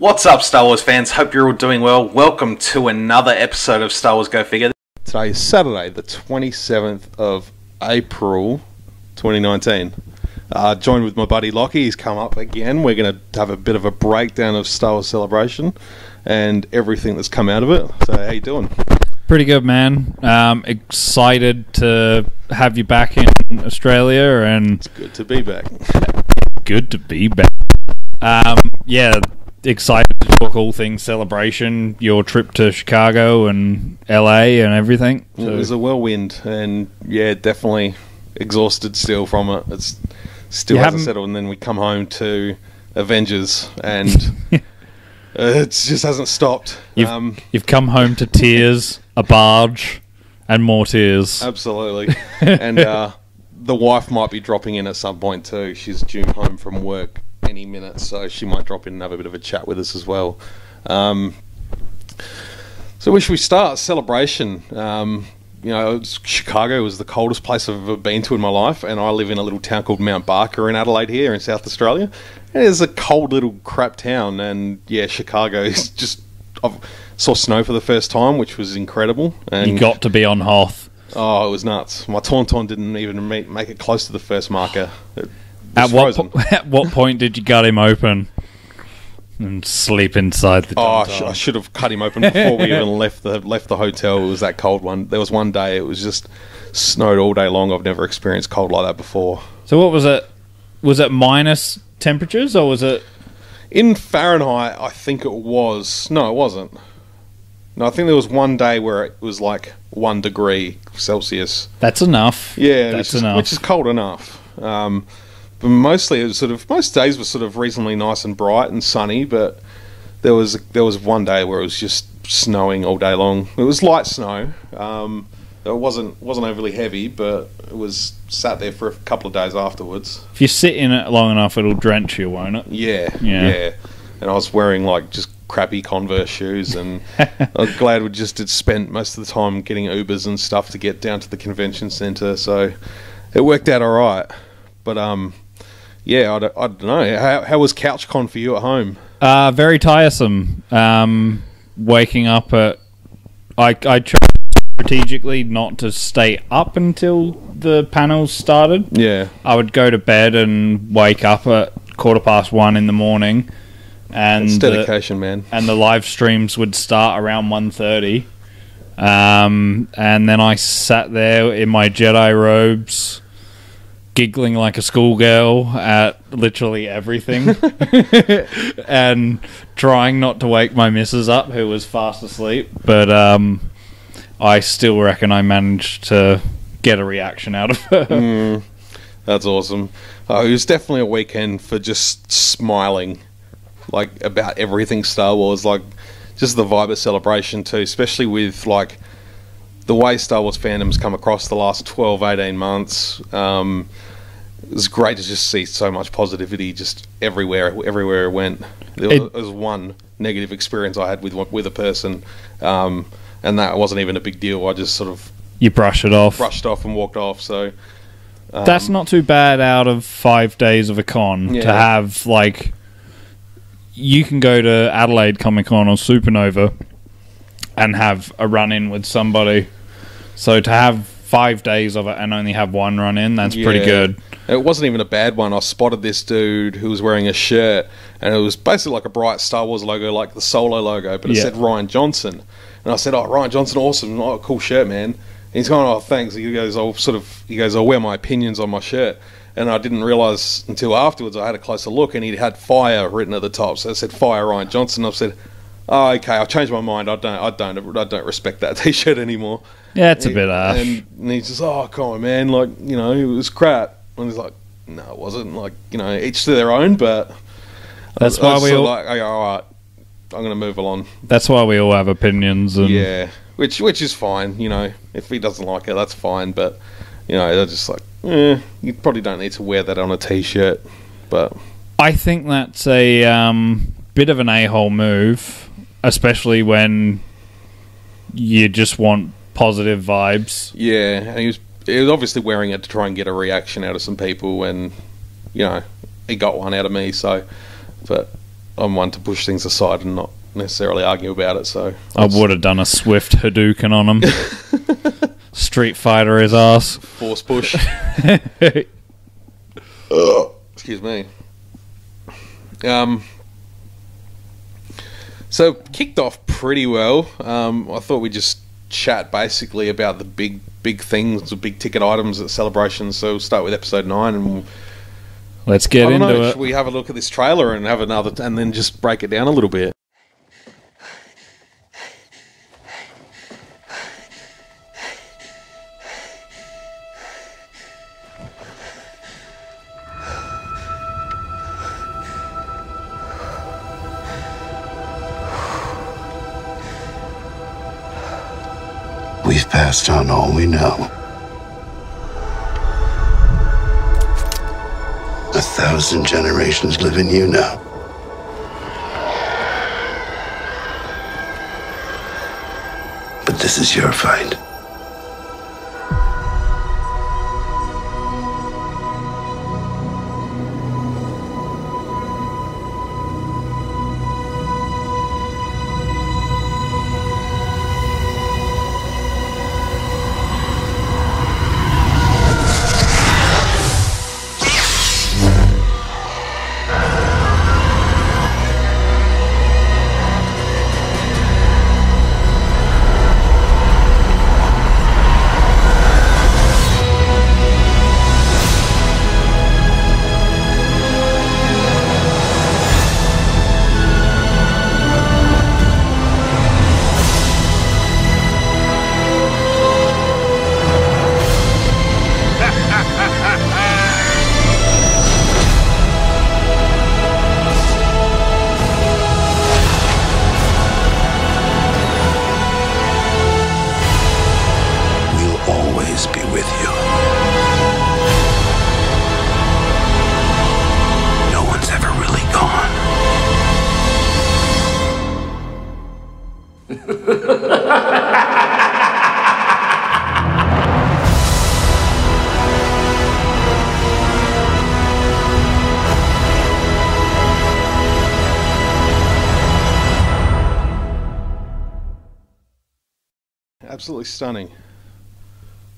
What's up, Star Wars fans? Hope you're all doing well. Welcome to another episode of Star Wars Go Figure. Today is Saturday, the 27th of April 2019. Uh, joined with my buddy Lachy, he's come up again. We're going to have a bit of a breakdown of Star Wars Celebration and everything that's come out of it. So, how you doing? Pretty good, man. Um, excited to have you back in Australia and Good to be back. good to be back. Um, yeah, excited to talk all things celebration, your trip to Chicago and LA and everything. it was a whirlwind, and yeah, definitely exhausted still from it. It's still You hasn't settled, and then we come home to Avengers, and it just hasn't stopped. You've, Um, you've come home to tears, a barge, and more tears. Absolutely. and uh, the wife might be dropping in at some point too. She's due home from work any minute, so she might drop in and have a bit of a chat with us as well. Um, so where should we start? Celebration. Um, you know, Chicago was the coldest place I've ever been to in my life, and I live in a little town called Mount Barker in Adelaide here in South Australia. And it's a cold little crap town, and yeah, Chicago is just. I saw snow for the first time, which was incredible. And You got to be on Hoth. Oh, it was nuts. My Tauntaun didn't even make, make it close to the first marker. It At what, po- at what point did you gut him open and sleep inside the Oh, I, sh- I should have cut him open before we even left the left the hotel. It was that cold one. There was one day it was just snowed all day long. I've never experienced cold like that before. So what was it? Was it minus temperatures or was it? In Fahrenheit, I think it was. No, it wasn't. No, I think there was one day where it was like one degree Celsius. That's enough. Yeah, that's which is, enough. which is cold enough. Um, but mostly, it was sort of most days were sort of reasonably nice and bright and sunny. But there was there was one day where it was just snowing all day long. It was light snow. Um, it wasn't wasn't overly heavy, but it was sat there for a couple of days afterwards. if you sit in it long enough, it'll drench you, won't it? Yeah, Yeah. yeah. And I was wearing like just crappy Converse shoes, and I'm glad we just had spent most of the time getting Ubers and stuff to get down to the convention centre. So it worked out all right. But um, yeah, I don't, I don't know. How, how was CouchCon for you at home? Uh, very tiresome. Um, waking up at, I I tried strategically not to stay up until the panels started. Yeah, I would go to bed and wake up at quarter past one in the morning, and the- dedication, man. and the live streams would start around 1.30 um, and then I sat there in my Jedi robes giggling like a schoolgirl at literally everything and trying not to wake my missus up who was fast asleep. But um, I still reckon I managed to get a reaction out of her. Mm, that's awesome. Uh, it was definitely a weekend for just smiling, like about everything Star Wars, like just the vibe of celebration too, especially with like the way Star Wars fandom's come across the last 12, 18 months. Um, it was great to just see so much positivity just everywhere, everywhere it went. There It- was, one negative experience I had with with a person, um, and that wasn't even a big deal. I just sort of you brush it off brushed off and walked off. So um, That's not too bad out of five days of a con Yeah. to have like you can go to Adelaide Comic Con or Supernova and have a run in with somebody. So to have five days of it and only have one run in, that's pretty good. It wasn't even a bad one. I spotted this dude who was wearing a shirt, and it was basically like a bright Star Wars logo, like the Solo logo, but it Yeah. said Rian Johnson. And I said, "Oh, Rian Johnson, awesome! Oh, cool shirt, man." And he's going, "Oh, thanks." He goes, "I'll sort of," he goes, "I'll wear my opinions on my shirt." And I didn't realize until afterwards. I had a closer look, and he had "fire" written at the top. So it said "Fire Rian Johnson." I said, "Oh, okay. I've changed my mind. I don't, I don't, I don't respect that T-shirt anymore." Yeah, it's a bit harsh. And, and he says, "Oh, come on, man! Like, you know, it was crap." And he's like, "No, it wasn't. Like, you know, each to their own." But That's I, I why was we all- like, okay, all right, I'm going to move along. That's why we all have opinions and Yeah, which which is fine. You know, if he doesn't like it, that's fine. But you know, they're just like, eh, you probably don't need to wear that on a t-shirt. But I think that's a um, bit of an a-hole move, especially when you just want positive vibes. yeah, and he was he was obviously wearing it to try and get a reaction out of some people, and you know, he got one out of me. So, but I'm one to push things aside and not necessarily argue about it. So I would have done a swift Hadouken on him. Street Fighter his ass. force push. Excuse me. Um. So kicked off pretty well. Um, I thought we'd just chat basically about the big, big things, the big ticket items at celebrations. So we'll start with episode nine, and we'll, Let's get I don't into know, it. should we have a look at this trailer and have another, and then just break it down a little bit? Passed on all we know. A thousand generations live in you now. But this is your fight. With you. No one's ever really gone. Absolutely stunning.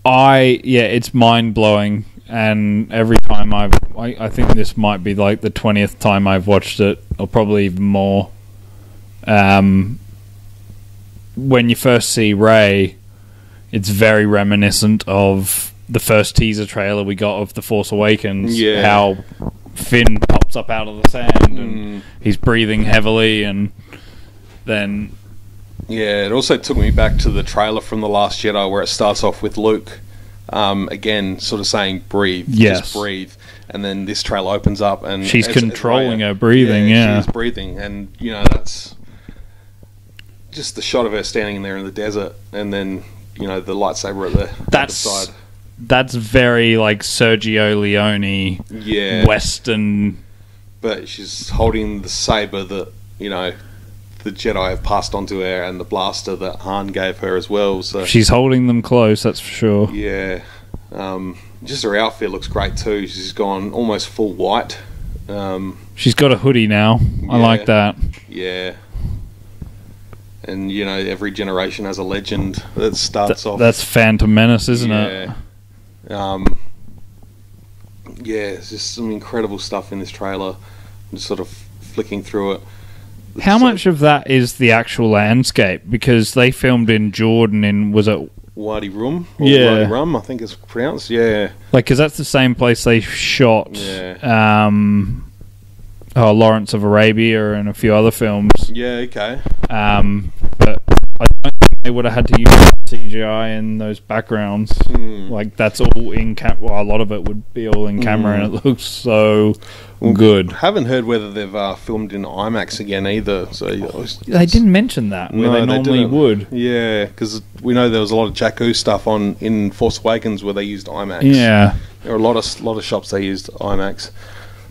I yeah, it's mind blowing, and every time I've, I, I think this might be like the twentieth time I've watched it, or probably even more. Um, when you first see Rey, it's very reminiscent of the first teaser trailer we got of The Force Awakens. Yeah. how Finn pops up out of the sand and he's breathing heavily, and then Yeah, it also took me back to the trailer from The Last Jedi where it starts off with Luke, um, again, sort of saying, breathe, Yes. just breathe. And then this trailer opens up and. She's it's- it's controlling Raya. her breathing, yeah. She's breathing. And, you know, that's just the shot of her standing there in the desert and then, you know, the lightsaber at the, at the That's side. that's very like Sergio Leone Yeah. Western. But she's holding the saber that, you know, the Jedi have passed on to her and the blaster that Han gave her as well. So. She's holding them close, that's for sure. Yeah. Um, just her outfit looks great too. She's gone almost full white. Um, She's got a hoodie now. I like that. yeah. And you know, every generation has a legend that starts Th- off. that's Phantom Menace, isn't it? yeah. Um, yeah, it's just some incredible stuff in this trailer. I'm just sort of flicking through it. How So- much of that is the actual landscape? Because they filmed in Jordan in was it Wadi Rum? Or Yeah. Wadi Rum, I think it's pronounced. Yeah. like because that's the same place they shot Yeah. um oh Lawrence of Arabia and a few other films. Yeah, okay. Um, but I don't think they would have had to use CGI in those backgrounds. Hmm. Like that's all in cam. Well, a lot of it would be all in camera, and it looks so good. Haven't heard whether they've uh, filmed in IMAX again either. So They didn't mention that where No, they they normally didn't. would. Yeah, because we know there was a lot of Jakku stuff on in Force Awakens where they used IMAX. Yeah, there are a lot of lot of shops they used IMAX.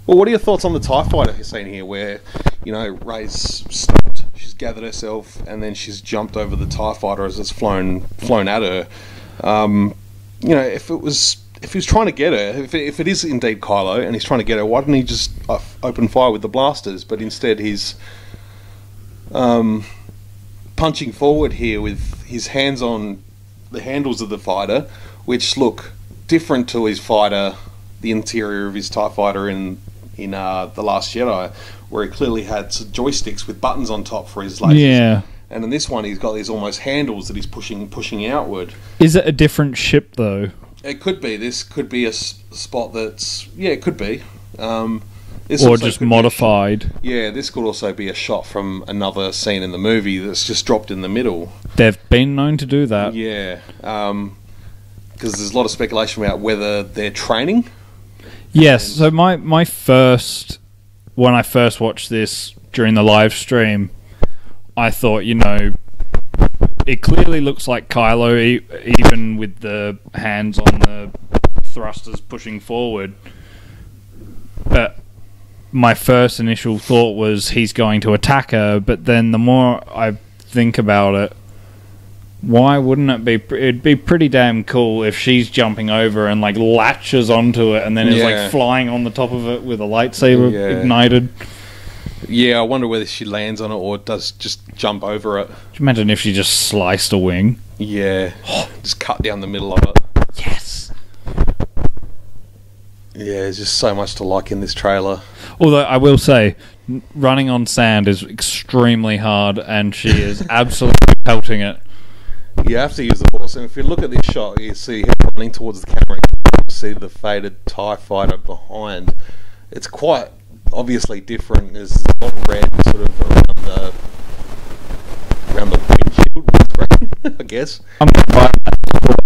Well, what are your thoughts on the Tie Fighter scene here, where you know Rey's stopped, she's gathered herself, and then she's jumped over the Tie Fighter as it's flown flown at her. Um, you know, if it was if he's trying to get her, if it, if it is indeed Kylo and he's trying to get her, why didn't he just uh, open fire with the blasters? But instead, he's um, punching forward here with his hands on the handles of the fighter, which look different to his fighter, the interior of his Tie Fighter in in uh, the Last Jedi, where he clearly had some joysticks with buttons on top for his lasers. Yeah. And in this one, he's got these almost handles that he's pushing pushing outward. Is it a different ship though? It could be. This could be a s- spot that's yeah, it could be. Um, this Or just modified? yeah, this could also be a shot from another scene in the movie that's just dropped in the middle. They've been known to do that. Yeah, because there's a lot of speculation about whether they're training. Yes. So my my first when I first watched this during the live stream, I thought you know it clearly looks like Kylo e- even with the hands on the thrusters pushing forward. But my first initial thought was he's going to attack her, but then the more I think about it, why wouldn't it be? pr- It'd be pretty damn cool if she's jumping over and like latches onto it and then is Yeah. like flying on the top of it with a lightsaber Yeah. ignited. Yeah, I wonder whether she lands on it or does just jump over it. Could you imagine if she just sliced a wing? Yeah, just cut down the middle of it. Yes. Yeah, there's just so much to like in this trailer. Although I will say, n- running on sand is extremely hard, and she is absolutely pelting it. You have to use the force, and if you look at this shot, you see her running towards the camera. You see the faded Tie Fighter behind. It's quite obviously different. There's a lot of red sort of around the around the windshield, I guess. I'm that.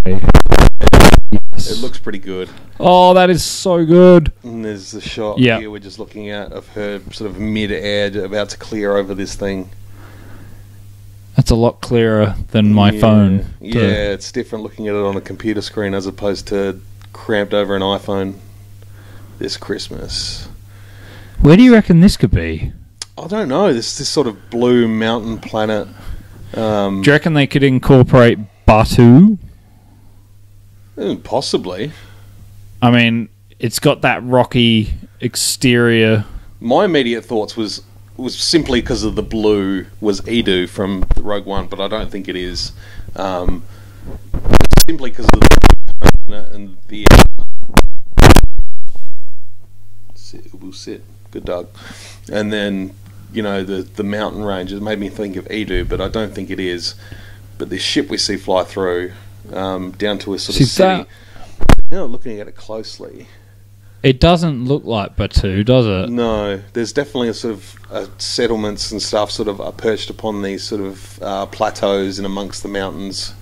Yes. It looks pretty good. Oh, that is so good. And there's the shot Yeah. here we're just looking at of her sort of mid-air, about to clear over this thing. That's a lot clearer than my Yeah. phone. Yeah, it's different looking at it on a computer screen as opposed to cramped over an iPhone this Christmas. Where do you reckon this could be? I don't know. This this sort of blue mountain planet. Um, Do you reckon they could incorporate Batuu? eh, possibly. I mean, it's got that rocky exterior. My immediate thoughts was was simply because of the blue was Eadu from Rogue One, but I don't think it is. Um, simply because of the blue and the. Sit, will sit. Good dog. And then you know the the mountain ranges made me think of Eadu, but I don't think it is. But this ship we see fly through um, down to a sort See, of city. that- Now looking at it closely. It doesn't look like Batuu, does it? No, there's definitely a sort of uh, settlements and stuff sort of are perched upon these sort of uh, plateaus and amongst the mountains.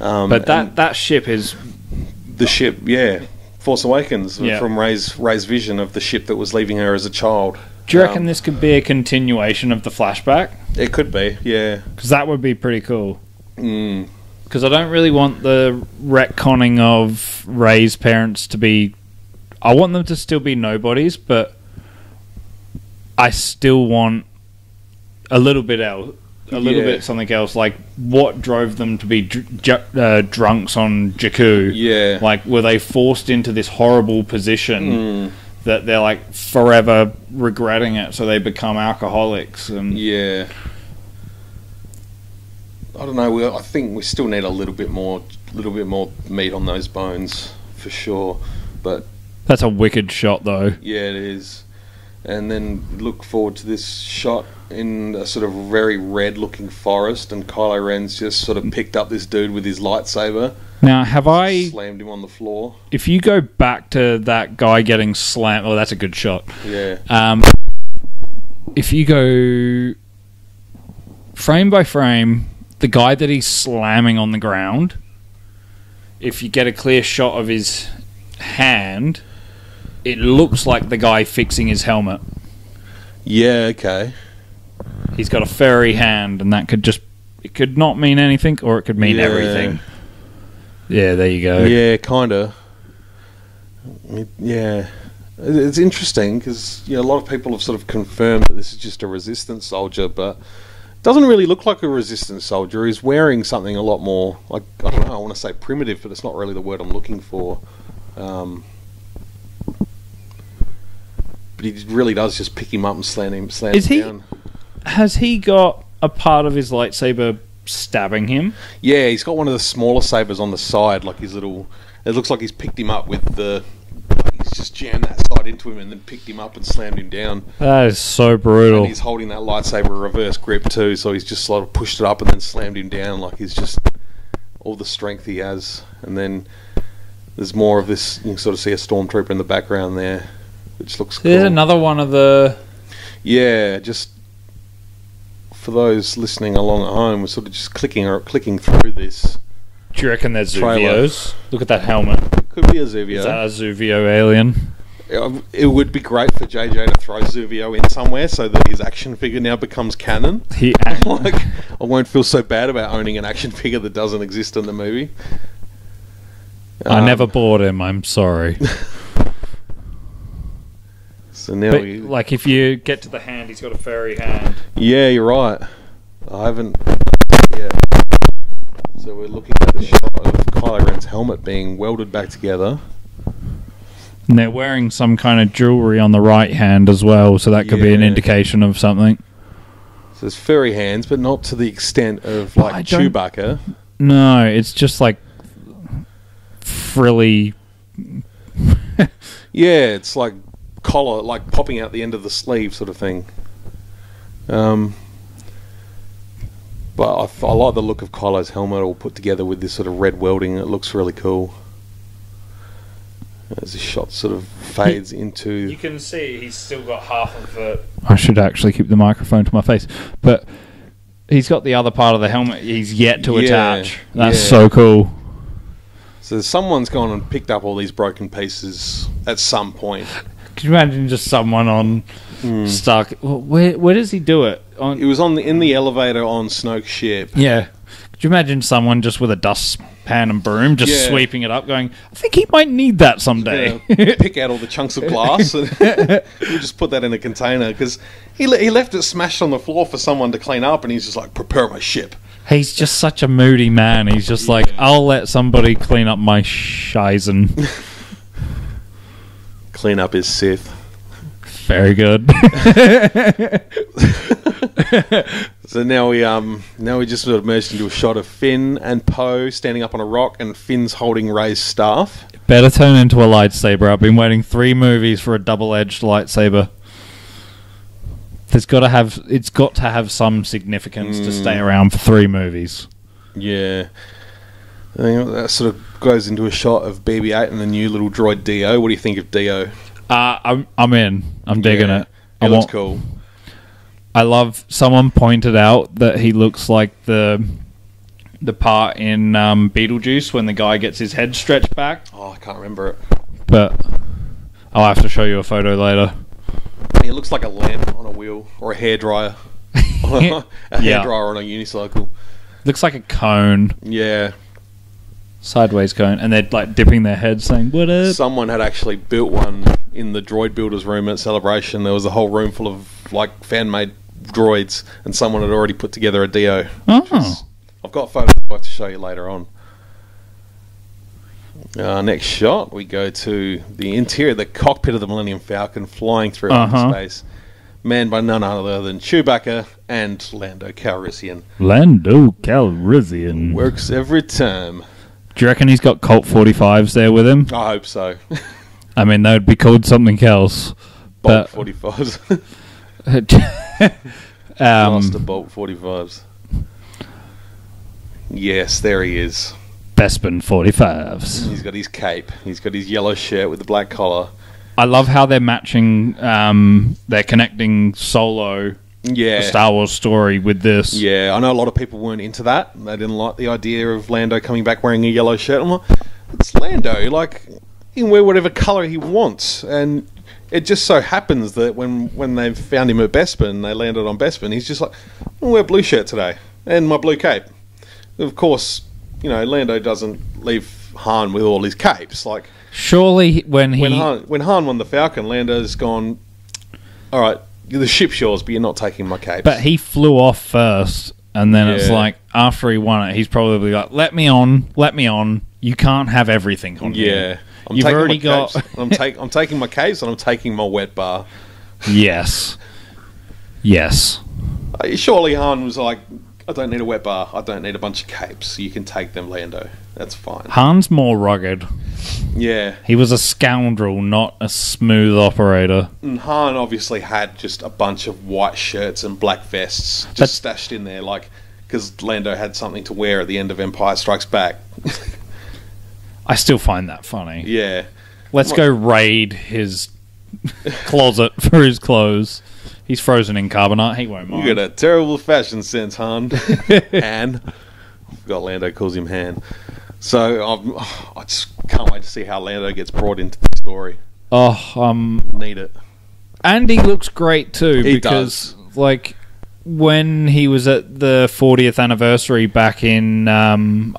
Um, But that that ship is the ship, yeah, Force Awakens Yeah. from Rey's Rey's vision of the ship that was leaving her as a child. Do you reckon Um, this could be a continuation of the flashback? It could be, yeah. Because that would be pretty cool. Mm. Because I don't really want the retconning of Rey's parents to be. I want them to still be nobodies, but I still want a little bit else. A little Yeah. bit something else, like what drove them to be dr- ju- uh, drunks on Jakku? Yeah. Like, were they forced into this horrible position Mm. that they're like forever regretting it, so they become alcoholics? And Yeah. I don't know. We, I think we still need a little bit more, little bit more meat on those bones for sure. But that's a wicked shot, though. Yeah, it is. And then look forward to this shot in a sort of very red looking forest, and Kylo Ren's just sort of picked up this dude with his lightsaber, Now, have I? slammed him on the floor. If you go back to that guy getting slammed, oh, that's a good shot. Yeah. Um, if you go frame by frame, the guy that he's slamming on the ground, if you get a clear shot of his hand, it looks like the guy fixing his helmet. Yeah, okay. He's got a furry hand, and that could just. It could not mean anything, or it could mean Yeah. everything. Yeah, there you go. Yeah, kind of. Yeah. It's interesting because you know, a lot of people have sort of confirmed that this is just a resistance soldier, but it doesn't really look like a resistance soldier. He's wearing something a lot more like I don't know. I want to say primitive, but it's not really the word I'm looking for. Um, but he really does just pick him up and slam him, slam Is him he- down. Has he got a part of his lightsaber stabbing him? Yeah, he's got one of the smaller sabers on the side, like his little. It looks like he's picked him up with the. He's just jammed that side into him and then picked him up and slammed him down. That is so brutal. And he's holding that lightsaber reverse grip too, so he's just sort of pushed it up and then slammed him down. Like he's just all the strength he has. And then there's more of this. You can sort of see a stormtrooper in the background there, which looks cool. There's another one of the. Yeah, just for those listening along at home, we're sort of just clicking or clicking through this. Do you reckon there's Trailer. Zuvios? Look at that helmet. Could be a Is that a Zuvio alien? Uh, It would be great for JJ to throw Zuvio in somewhere so that his action figure now becomes canon. He like, I won't feel so bad about owning an action figure that doesn't exist in the movie. I Um, never bought him. I'm sorry. So now, But we, like, if you get to the hand, he's got a furry hand. yeah, you're right. I haven't yet. So we're looking at the shot of Kylo Ren's helmet being welded back together. And they're wearing some kind of jewelry on the right hand as well, so that could be an Yeah. indication of something. So there's furry hands, but not to the extent of I like don't- Chewbacca. No, it's just like frilly. Yeah, it's like collar, like popping out the end of the sleeve, sort of thing. Um, but I, I like the look of Kylo's helmet all put together with this sort of red welding. It looks really cool. As the shot sort of fades into. You can see he's still got half of it. I should actually keep the microphone to my face, but he's got the other part of the helmet he's yet to Yeah, attach. That's yeah. so cool. So someone's gone and picked up all these broken pieces at some point. Could you imagine just someone on hmm. stuck? well, Where where does he do it? On It was on the in the elevator on Snoke's ship. yeah. Could you imagine someone just with a dustpan and broom just Yeah. sweeping it up, going, "I think he might need that someday." Yeah, pick out all the chunks of glass and you just put that in a container because he, le- he left it smashed on the floor for someone to clean up and he's just like prepare my ship He's just such a moody man. He's just like, I'll let somebody clean up my shizen. clean up his Sith Very good. so now we um now we just sort of merged into a shot of Finn and Poe standing up on a rock and Finn's holding Rey's staff Better turn into a lightsaber. I've been waiting three movies for a double-edged lightsaber. There's got to have. It's got to have some significance to stay around for three movies. yeah That sort of goes into a shot of BB-8 and the new little droid D-O. what do you think of D-O? Uh, I'm. I'm in. I'm digging Yeah, it. I it looks want- cool I love. Someone pointed out that he looks like the the part in um, Beetlejuice when the guy gets his head stretched back. oh I can't remember it But I'll have to show you a photo later. It looks like a lamp on a wheel or a hairdryer. a Yeah. hairdryer on a unicycle. Looks like a cone, Yeah. Sideways cone, and they're like dipping their heads, saying "What up?" Someone had actually built one in the droid builders room at Celebration. There was a whole room full of like fan made droids, and someone had already put together a D-O. Oh, I've got photos I'd like to show you later on. Uh, next shot, we go to the interior, the cockpit of the Millennium Falcon flying through Uh-huh. space, manned by none other than Chewbacca and Lando Calrissian. Lando Calrissian. Works every time. Do you reckon he's got Colt 45s there with him? I hope so. I mean, they would be called something else. Bolt But- 45s. Master um, Bolt 45s. Yes, there he is. Bespin 45s. He's got his cape. He's got his yellow shirt with the black collar. I love how they're matching. Um, they're connecting Solo, Yeah. the Star Wars story, with this. Yeah, I know a lot of people weren't into that. They didn't like the idea of Lando coming back wearing a yellow shirt. I'm like, it's Lando. Like, he can wear whatever colour he wants. And it just so happens that when, when they found him at Bespin, they landed on Bespin, he's just like, I'll wear a blue shirt today and my blue cape. Of course, you know, Lando doesn't leave Han with all his capes. Like, Surely, when he when Han, when Han won the Falcon, Lando's gone, all right, the ship's yours, but you're not taking my capes. But he flew off first, and then it's like after he won it, he's probably like, "Let me on, let me on. You can't have everything on Yeah. here. I'm You've already got. I'm, take, I'm taking my caves and I'm taking my wet bar. yes, yes. Uh, Surely Han was like, I don't need a wet bar. I don't need a bunch of capes. You can take them, Lando. That's fine. Han's more rugged. Yeah. He was a scoundrel, not a smooth operator. And Han obviously had just a bunch of white shirts and black vests just That's- stashed in there, like because Lando had something to wear at the end of Empire Strikes Back. I still find that funny. yeah. Let's go raid his closet for his clothes. He's frozen in carbonite. He won't mind. You got a terrible fashion sense, Han. Han. Got Lando calls him Han. So I'm, I just can't wait to see how Lando gets brought into the story. Oh, um, Need it. Andy looks great too He because, like, when he was at the 40th anniversary back in um,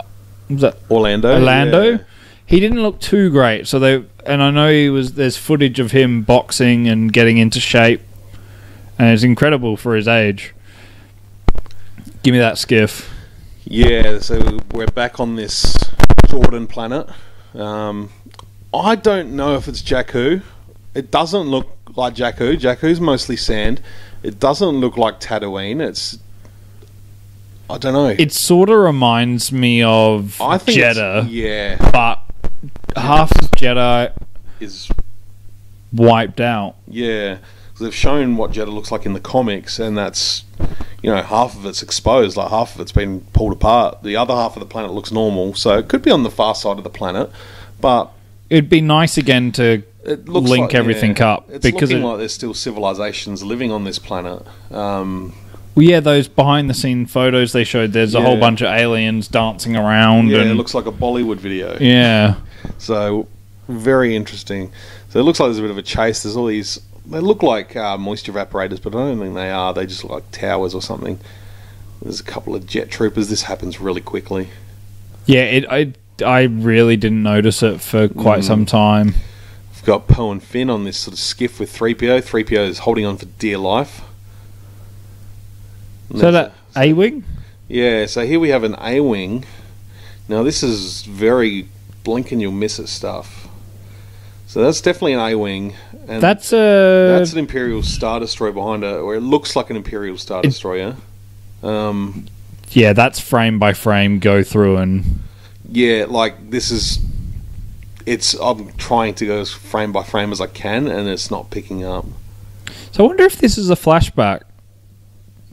was that Orlando. Orlando, yeah. he didn't look too great. So they and I know he was. There's footage of him boxing and getting into shape, and it's incredible for his age. Give me that skiff. Yeah, so we're back on this Jordan planet. Um, I don't know if it's Jakku. It doesn't look like Jakku. Jakku's mostly sand. It doesn't look like Tatooine. It's I don't know. It sort of reminds me of I think Jedha, yeah, but half of Jedha is wiped out. yeah. They've shown what Jedha looks like in the comics, and that's you know half of it's exposed, like half of it's been pulled apart. The other half of the planet looks normal, so it could be on the far side of the planet, but It'd be nice again to it looks link like- everything yeah, up It's because looking it, like there's still civilizations living on this planet. Um, well, yeah, those behind the scene photos they showed. There's a whole bunch of aliens dancing around, yeah, and it looks like a Bollywood video. yeah, So very interesting. So it looks like there's a bit of a chase. There's all these. They look like uh, moisture evaporators, but I don't think they are. They just look like towers or something. There's a couple of jet troopers. This happens really quickly. yeah. It, I I really didn't notice it for quite Mm. some time. We've got Poe and Finn on this sort of skiff with 3PO. 3PO is holding on for dear life. And So that A wing, Yeah, so here we have an A Wing. Now, this is very blink and you'll miss it stuff. So that's definitely an A Wing. And that's a that's an Imperial Star Destroyer behind it, or it looks like an Imperial Star Destroyer. Um, yeah. That's frame by frame. Go through and yeah, like this is. It's. I'm trying to go as frame by frame as I can, and it's not picking up. so. I wonder if this is a flashback.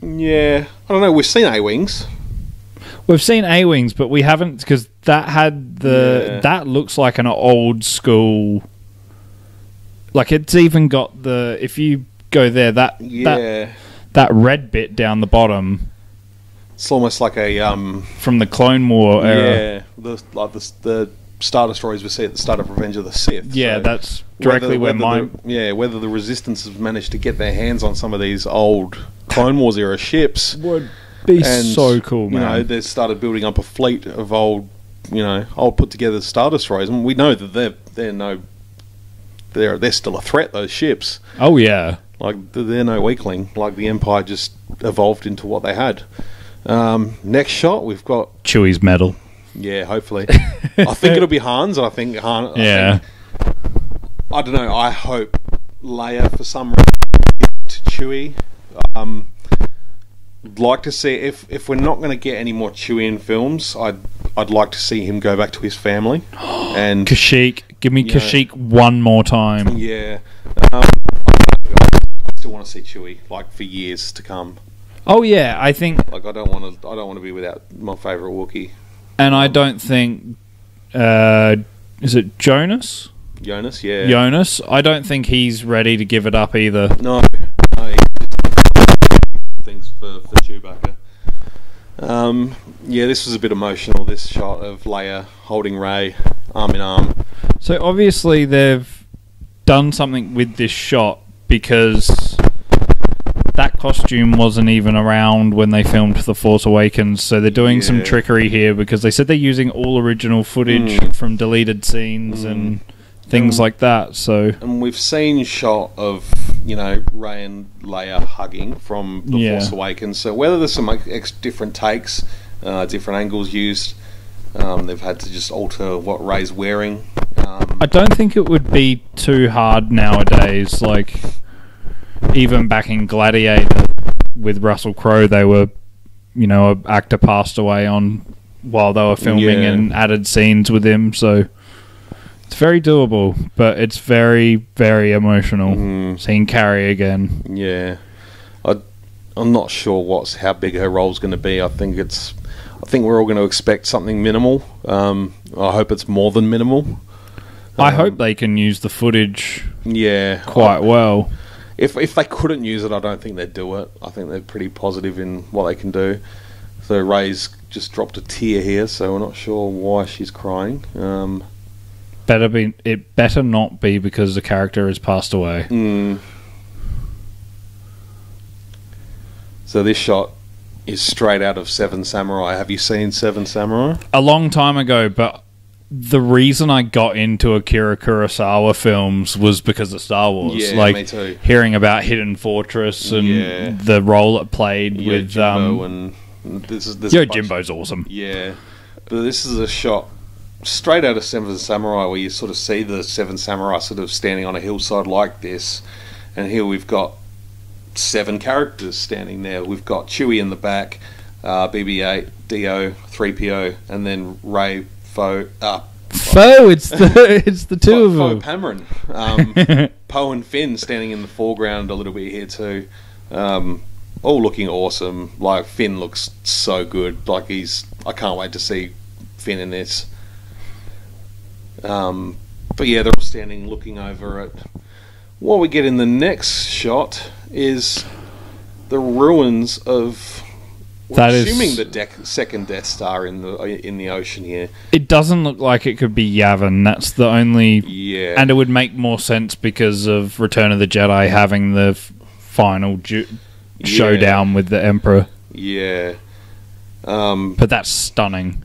Yeah, I don't know. We've seen A Wings. We've seen A wings, but we haven't because that had the Yeah. that looks like an old school. Like it's even got the if you go there that Yeah, that that red bit down the bottom it's almost like a um. from the Clone War era. Yeah, the like the the Star Destroyers we see at the start of Revenge of the Sith. Yeah, So that's directly where whether mine. the, yeah whether the Resistance has managed to get their hands on some of these old Clone Wars era ships. would be and so cool, Man. You know, they started building up a fleet of old, you know, old put together Star Destroyers, and we know that they're they're no, they're they're still a threat. Those ships, oh yeah, like they're no weakling. Like the Empire just evolved into what they had. Um, next shot, we've got Chewie's medal. yeah, hopefully. I think it'll be Hans. I think Han. I Yeah, think- I don't know. I hope Leia for some reason to Chewie. Um, like to see if if we're not going to get any more Chewie in films, I'd I'd like to see him go back to his family. and Kashyyyk. Give me Yeah. Kashyyyk one more time. yeah, um, I still want to see Chewie like for years to come. Oh yeah, I think, Like I don't want to I don't want to be without my favorite Wookiee, and I don't think. Uh, is it Joonas? Joonas. Yeah. Joonas. I don't think he's ready to give it up either. No, no things for, for. Um, yeah, this was a bit emotional. This shot of Leia holding Rey arm in arm. So obviously they've done something with this shot because that costume wasn't even around when they filmed The Force Awakens. So they're doing some trickery here because they said they're using all original footage Mm. from deleted scenes and things Um, like that. So And we've seen shot of you know Rey and Leia hugging from The Yeah. Force Awakens. So whether there's some like, ex- different takes, uh, different angles used, Um, they've had to just alter what Rey's wearing. Um, I don't think it would be too hard nowadays. Like, even back in Gladiator with Russell Crowe, they were, you know, a actor passed away on while they were filming Yeah. and added scenes with him. So it's very doable, but it's very, very emotional Mm. seeing Carrie again. Yeah, I, I'm not sure what's how big her role's going to be. I think it's, I think we're all going to expect something minimal. Um, I hope it's more than minimal. I Um, hope they can use the footage Yeah, quite well. If if they couldn't use it, I don't think they'd do it. I think they're pretty positive in what they can do. So Rey's just dropped a tear here, so we're not sure why she's crying. Um, Better be it better not be because the character has passed away. mm. So this shot is straight out of Seven Samurai. Have you seen Seven Samurai? a long time ago, but the reason I got into Akira Kurosawa films was because of Star Wars. Yeah, like me too. hearing about Hidden Fortress and Yeah. the role it played Yeah, with Jimbo um, and this is this is Yojimbo's awesome. Yeah, but this is a shot straight out of Seven Samurai where you sort of see the Seven Samurai sort of standing on a hillside like this, and here we've got seven characters standing there. We've got Chewie in the back, uh, BB-8, D-O, 3PO, and then Rey, Fo, uh, Foe, it's the it's the two Fo, of them. Pameron, um, Poe and Finn standing in the foreground a little bit here too. Um, all looking awesome. Like Finn looks so good. Like he's. I can't wait to see Finn in this. Um, but yeah, they're all standing looking over it. What we get in the next shot is the ruins of. We're That is- assuming the dec- second Death Star in the in the ocean here. It doesn't look like it could be Yavin. That's the only, Yeah, and it would make more sense because of Return of the Jedi having the f- final ju- showdown with the Emperor. yeah. Um, But that's stunning.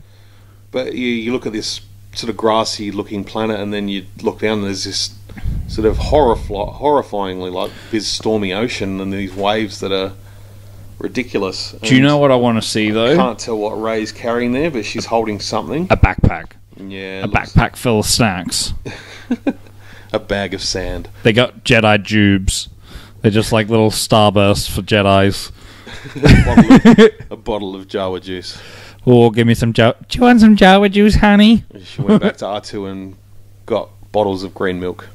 But you, you look at this sort of grassy looking planet, and then you look down, and there's this sort of horrifyingly like this stormy ocean and these waves that are ridiculous. Do you know what I want to see I though? can't tell what Rey's carrying there, but she's holding something. A backpack. Yeah, A looks- backpack full of snacks. a bag of sand. They got Jedi jubes. They're just like little starbursts for Jedi's. a, bottle of, a bottle of Jawa juice. Or give me some Jawa. Do you want some Jawa juice, honey? She went back to R2 and got bottles of green milk.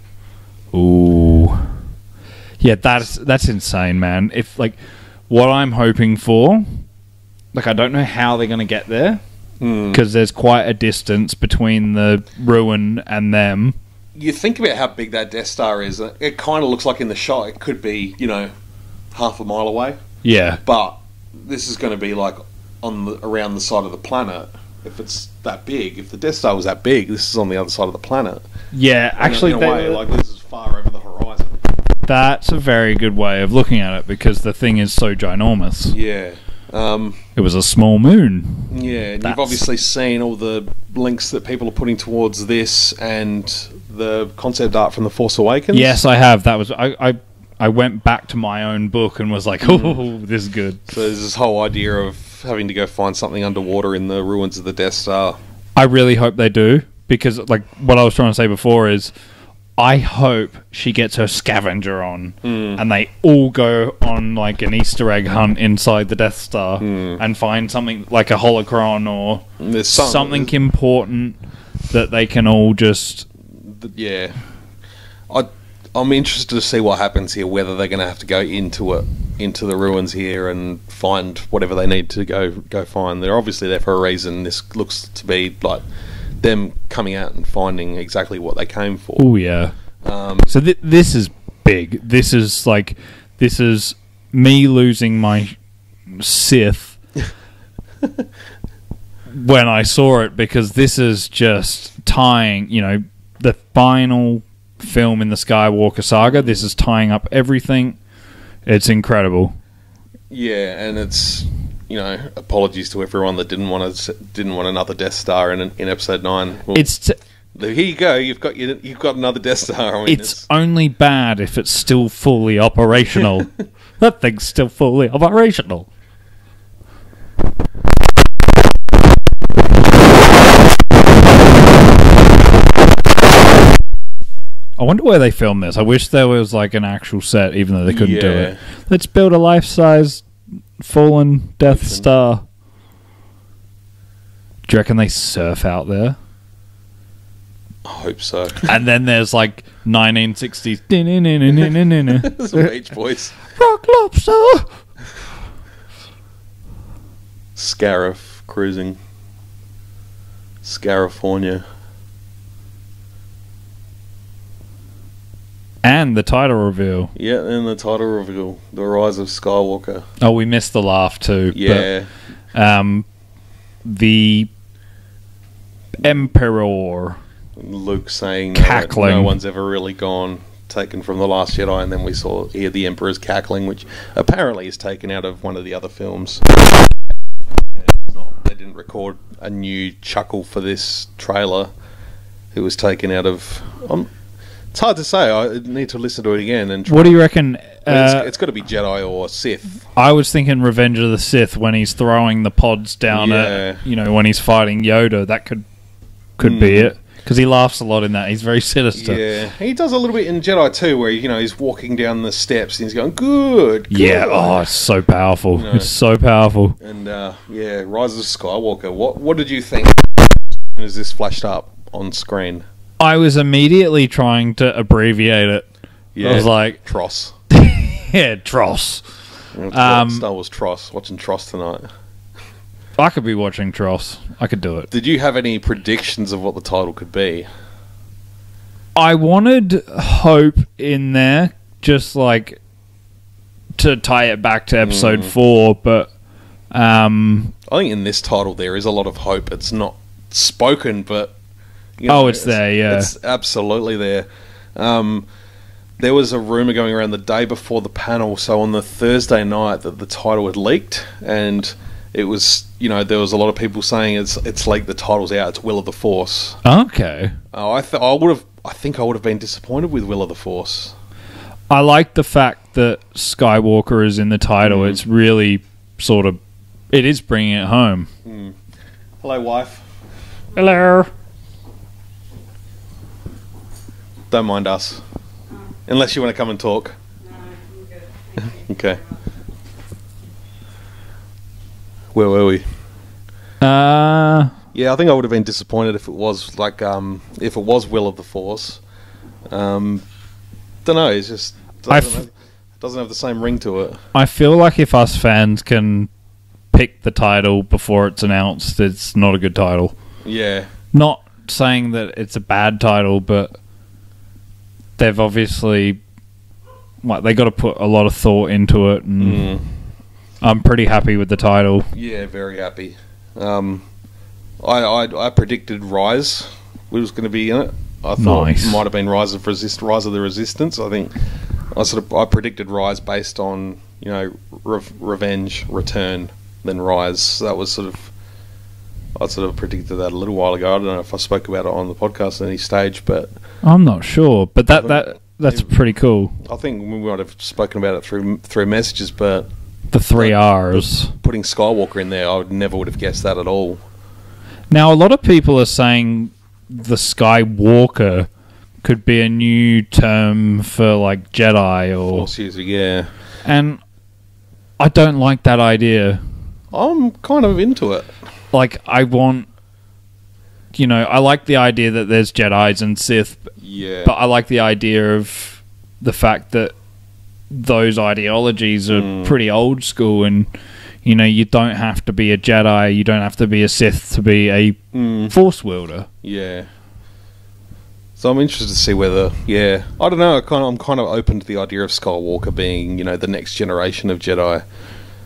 Ooh. Yeah, that's that's insane, man. If like what I'm hoping for, like I don't know how they're going to get there Hmm. because there's quite a distance between the ruin and them. You think about how big that Death Star is. It kind of looks like in the shot it could be, you know, half a mile away. Yeah, but this is going to be like on the, around the side of the planet. If it's that big, if the Death Star was that big, this is on the other side of the planet. yeah. In a- Actually, in a they- way, like this is far over the horizon. that's a very good way of looking at it because the thing is so ginormous. Yeah, um, It was a small moon. yeah. And That's- you've obviously seen all the links that people are putting towards this and the concept art from the Force Awakens. Yes, I have. That was I. I, I went back to my own book and was like, "Oh, this is good." So there's this whole idea of having to go find something underwater in the ruins of the Death Star. I really hope they do because, like, what I was trying to say before is, I hope she gets her scavenger on, hmm. and they all go on like an Easter egg hunt inside the Death Star hmm. and find something like a holocron or some- something important that they can all just. yeah, I I'm interested to see what happens here. Whether they're going to have to go into it, into the ruins here, and find whatever they need to go go find. They're obviously there for a reason. This looks to be like them coming out and finding exactly what they came for. Oh yeah. Um, So th- this is big. This is like this is me losing my Sith when I saw it because this is just tying, you know, the final film in the Skywalker saga. This is tying up everything. It's incredible. yeah, and it's you know apologies to everyone that didn't want to didn't want another Death Star in in Episode Nine. Well, It's t- here you go. You've got your, you've got another Death Star. I mean, it's only bad if it's still fully operational. that thing's still fully operational. I wonder where they filmed this. I wish there was like an actual set, even though they couldn't do Yeah. it. Let's build a life-size fallen Death. Star. Do you reckon they surf out there? I hope so. and then there's like 1960s rock Some Beach Boys. lobster. Scarif cruising. Scarifornia. And the title reveal. Yeah, and the title reveal, The Rise of Skywalker. Oh, we missed the laugh too. Yeah, But, um, the Emperor. Luke saying Cackling. no one's ever really gone, taken from the Last Jedi, and then we saw here the Emperor's cackling, which apparently is taken out of one of the other films. Not- they didn't record a new chuckle for this trailer. It was taken out of. Um, it's hard to say. I need to listen to it again and. Try. What do you reckon? I mean, it's, Uh, it's got to be Jedi or Sith. I was thinking Revenge of the Sith when he's throwing the pods down Yeah. at you know when he's fighting Yoda. That could could be Mm. it because he laughs a lot in that. He's very sinister. Yeah, he does a little bit in Jedi too, where you know he's walking down the steps and he's going good. good." Yeah, oh, it's so powerful. No. It's so powerful. And uh, yeah, Rise of Skywalker. What what did you think as this flashed up on screen? I was immediately trying to abbreviate it. I was like, Tross. yeah, Tross. Um, Star Wars Tross. Watching Tross tonight. I could be watching Tross. I could do it. Did you have any predictions of what the title could be? I wanted hope in there, just like to tie it back to episode Mm. four, but um, I think in this title there is a lot of hope. It's not spoken, but you Oh, it's there, yeah. it's absolutely there. Um, there was a rumor going around the day before the panel, so on the Thursday night that the title had leaked, and it was you know there was a lot of people saying it's it's like the title's out. It's Will of the Force. okay. Oh, I th- I would have I think I would have been disappointed with Will of the Force. I like the fact that Skywalker is in the title. Mm. It's really sort of it is bringing it home. Hello, wife. Hello. Don't mind us, unless you want to come and talk. okay. Where were we? Uh, Yeah, I think I would have been disappointed if it was like um, if it was Will of the Force. Um, don't know. It's just I doesn't, f- have, doesn't have the same ring to it. I feel like if us fans can pick the title before it's announced, it's not a good title. Yeah, Not saying that it's a bad title, but they've obviously like they got to put a lot of thought into it, and Mm. I'm pretty happy with the title. yeah, very happy. Um, I, I I predicted Rise was going to be in it. I thought Nice. it might have been Rise of Resist, Rise of the Resistance. I think I sort of I predicted Rise based on you know Re- Revenge, Return, then Rise. So that was sort of I sort of predicted that a little while ago. I don't know if I spoke about it on the podcast at any stage, but I'm not sure, but that that that's pretty cool. I think we might have spoken about it through through messages. But The three R's. putting Skywalker in there, I would never would have guessed that at all. Now, a lot of people are saying the Skywalker could be a new term for like Jedi, or Force user, yeah. and I don't like that idea. I'm kind of into it. Like, I want, you know, I like the idea that there's Jedi's and Sith, Yeah. but I like the idea of the fact that those ideologies are Mm. pretty old school and. You know, you don't have to be a Jedi, you don't have to be a Sith to be a Mm, Force wielder. yeah. So I'm interested to see whether, yeah, I don't know. I kind of, I'm kind of open to the idea of Skywalker being, you know, the next generation of Jedi.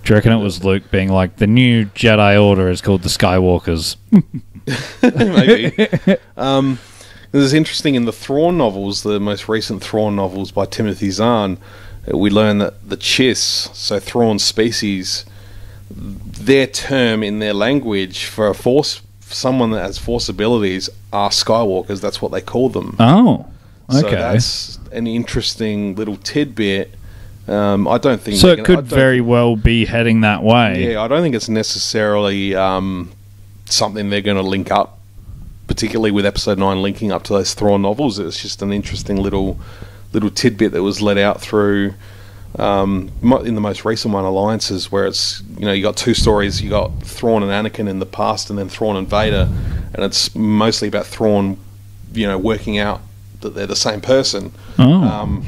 Do you reckon it was Luke being like, the new Jedi Order is called the Skywalkers? Maybe. um, this is interesting in the Thrawn novels, the most recent Thrawn novels by Timothy Zahn. uh, We learn that the Chiss, so Thrawn species, their term in their language for a force, someone that has force abilities, are Skywalkers. That's what they call them. Oh, So okay. that's an interesting little tidbit. Um, I don't think So it could very well be heading that way. yeah, I don't think it's necessarily um, something they're going to link up particularly with episode nine linking up to those Thrawn novels. It's just an interesting little little tidbit that was let out through um, in the most recent one, Alliances, where it's you know you got two stories. You got Thrawn and Anakin in the past, and then Thrawn and Vader, and it's mostly about Thrawn, you know, working out that they're the same person. Oh. Um,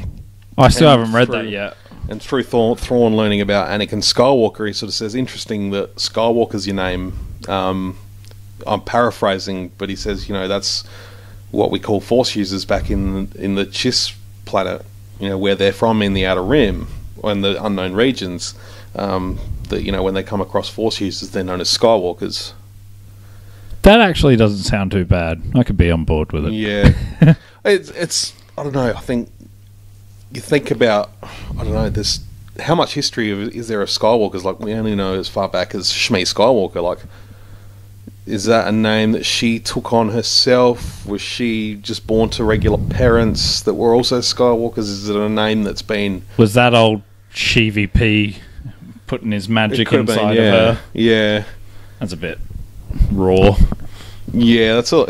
I still haven't read through- that yet. And through Thrawn, Thrawn learning about Anakin Skywalker, he sort of says, interesting that Skywalker's your name. Um, I'm paraphrasing, but he says, you know, that's what we call Force users back in in the Chiss planet, you know, where they're from in the Outer Rim or in the unknown regions. Um, that you know, when they come across Force users, they're known as Skywalkers. That actually doesn't sound too bad. I could be on board with it. Yeah, it's it's I don't know. I think you think about I don't know this. How much history of, is there of Skywalkers? Like we only know as far back as Shmi Skywalker. Like, is that a name that she took on herself? Was she just born to regular parents that were also Skywalkers? Is it a name that's been Was that old Chevy P putting his magic have been, inside yeah, of her? yeah, That's a bit raw. Yeah. That's all.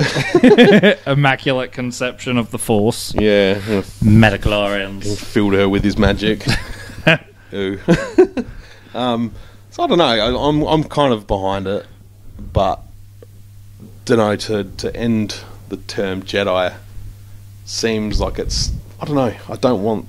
Immaculate conception of the Force. yeah, Midi-chlorians. filled her with his magic. Ooh. um, so I don't know. I, I'm I'm kind of behind it, but don't know to to end the term Jedi seems like it's I don't know. I don't want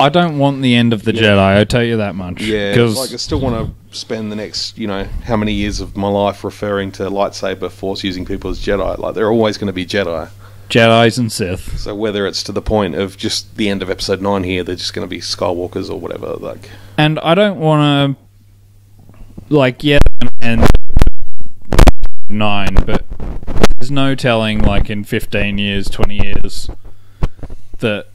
I don't want the end of the Yeah. Jedi. I tell you that much. yeah. because Like I still want to spend the next you know how many years of my life referring to lightsaber force using people as Jedi. Like they're always going to be Jedi. Jedi's and Sith. So whether it's to the point of just the end of episode nine here, they're just going to be Skywalkers or whatever. Like And I don't want to, like, yeah, and nine, but there's no telling, like, in 15 years, 20 years, that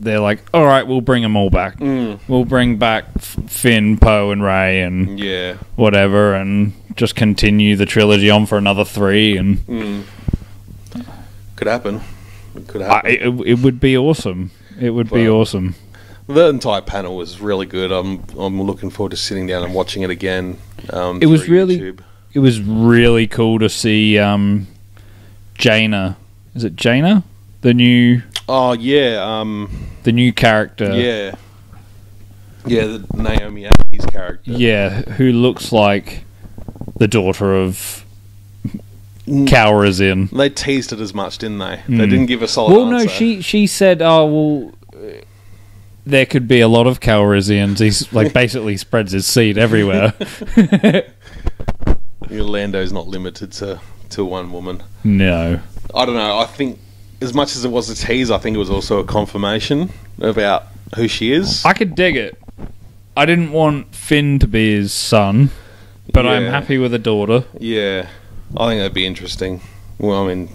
they're like, all right, we'll bring them all back. We'll bring back Finn, Poe, and Rey, and yeah. whatever, and just continue the trilogy on for another three. And Mm. Could happen. It could I, happen. it, it would be awesome. It would be awesome. the entire panel was really good. I'm I'm looking forward to sitting down and watching it again. Um, It was really- YouTube. It was really cool to see um, Jaina. Is it Jaina? The new Oh yeah, um, the new character. yeah, yeah. The Naomi Ackie's character. Yeah, who looks like the daughter of Mm. Calrissian. They teased it as much, didn't they? They Mm. didn't give a solid Well, no, she she said, "Oh, well, there could be a lot of Calrissians." He's like basically spreads his seed everywhere. Lando's not limited to to one woman. no, I don't know. I think as much as it was a tease, I think it was also a confirmation about who she is. I could dig it. I didn't want Finn to be his son, but I'm happy with a daughter. Yeah, I think that'd be interesting. Well, I mean,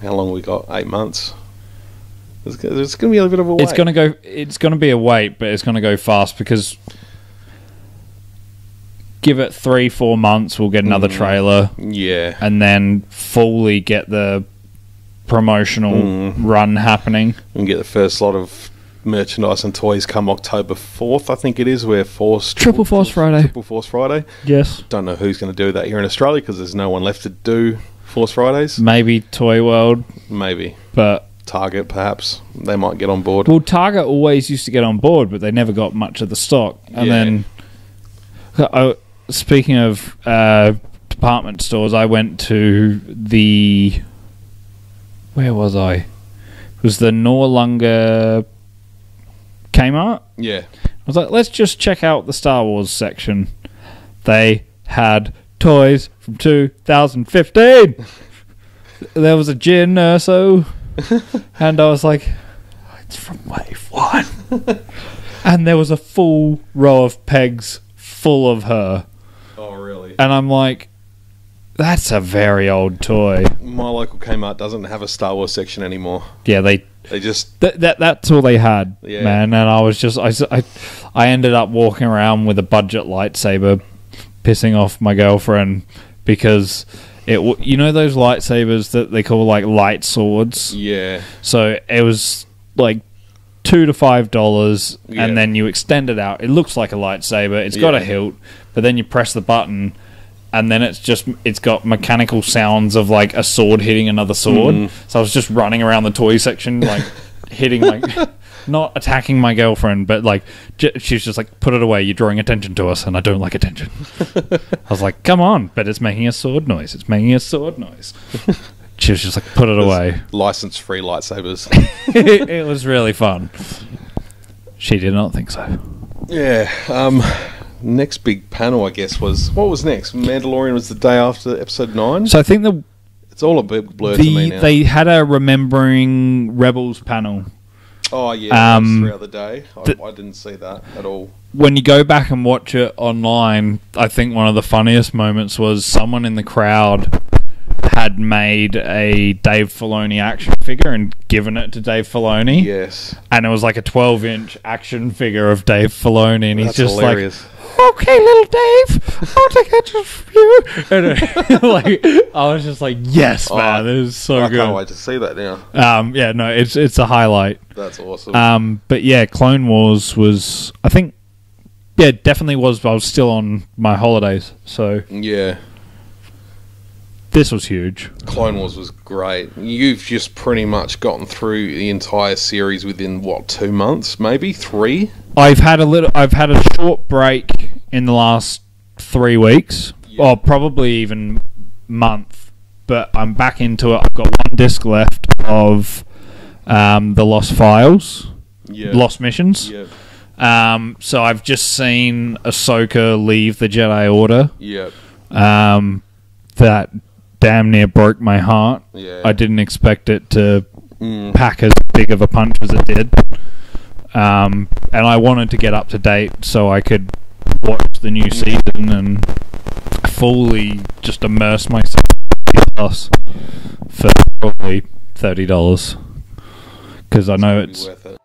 how long we got? Eight months. It's, it's going to be a bit of a wait. It's gonna go. It's gonna be a wait, but it's gonna go fast because give it three, four months, we'll get another Mm. trailer, Yeah, and then fully get the promotional Mm. run happening. and get the first lot of merchandise and toys come October fourth. I think it is where Force Triple Force Friday. Triple Force Friday. Yes, Don't know who's going to do that here in Australia because there's no one left to do Force Fridays. maybe Toy World, Maybe but Target, perhaps they might get on board. well, Target always used to get on board, but they never got much of the stock. And Yeah. then, oh, speaking of uh, department stores, I went to the where was I? It was the Noarlunga Kmart. Yeah, I was like, let's just check out the Star Wars section. They had toys from 2015. there was a Jyn Erso, uh, and I was like, it's from Wave One. and there was a full row of pegs full of her, Oh, really? and I'm like, that's a very old toy. My local Kmart doesn't have a Star Wars section anymore. Yeah, they They just That, that that's all they had, Yeah. man. And I was just I, I I ended up walking around with a budget lightsaber, pissing off my girlfriend because it you know those lightsabers that they call like light swords. yeah, So it was like two to five dollars, Yeah. and then you extend it out. It looks like a lightsaber. It's got a hilt, but then you press the button, and then it's just it's got mechanical sounds of like a sword hitting another sword. Mm. So I was just running around the toy section, like hitting like. Not attacking my girlfriend, but like j- she's just like, "Put it away! You're drawing attention to us, and I don't like attention." I was like, "Come on!" But it's making a sword noise. It's making a sword noise. She was just like, "Put it away." License free lightsabers. it was really fun. She did not think so. yeah. Um, next big panel, I guess, was what was next? Mandalorian was the day after episode nine. So I think the it's all a bit blurred to me now. they had a remembering rebels panel. oh yeah, um, throughout the day. I, the- I didn't see that at all. When you go back and watch it online, I think one of the funniest moments was someone in the crowd had made a Dave Filoni action figure and given it to Dave Filoni, Yes, and it was like a 12 inch action figure of Dave Filoni, and he's that's just hilarious. like, "Okay, little Dave, I'll take it from you." And uh, like, I was just like, "Yes, Oh, man, this is so I good." can't wait to see that now. Um, yeah, no, it's it's a highlight. That's awesome. Um, but yeah, Clone Wars was, I think, yeah, definitely was. I was still on my holidays, so yeah, this was huge. Clone Wars was great. You've just pretty much gotten through the entire series within what two months, maybe three. I've had a little, I've had a short break in the last three weeks, Yeah. or probably even month. But I'm back into it. I've got one disc left of um, the Lost Files, Yeah, Lost Missions. Yeah, Um, so I've just seen Ahsoka leave the Jedi Order. yeah, um, that damn near broke my heart. yeah. I didn't expect it to Mm. pack as big of a punch as it did. Um, and I wanted to get up to date so I could watch the new season and fully just immerse myself in Plus for probably thirty dollars because I know it's worth it.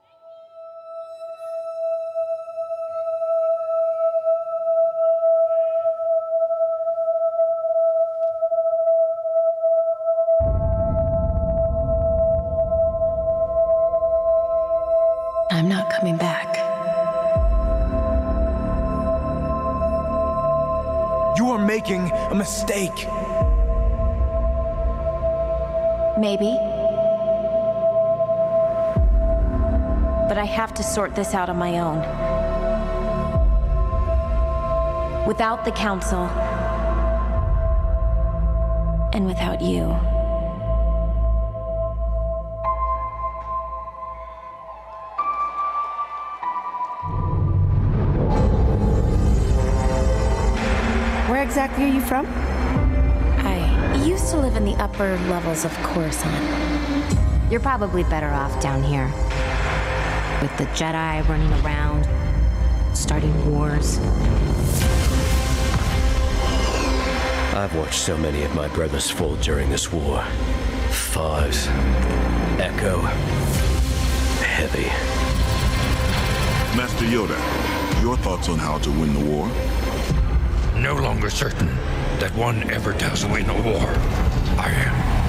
Sort this out on my own. Without the council. And without you. Where exactly are you from? I used to live in the upper levels of Coruscant. You're probably better off down here. With the Jedi running around, starting wars. I've watched so many of my brothers fall during this war. Fives, Echo, Heavy. Master Yoda, your thoughts on how to win the war? No longer certain that one ever does win a war. I am.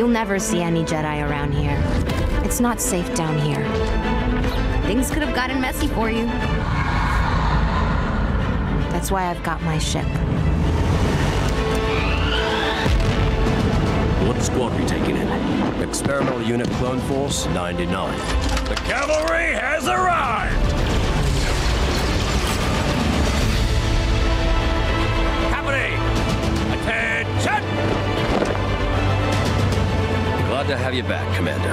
You'll never see any Jedi around here. It's not safe down here. Things could have gotten messy for you. That's why I've got my ship. What squad are we taking in? Experimental Unit Clone Force 99. The cavalry has arrived! Glad to have you back, Commander.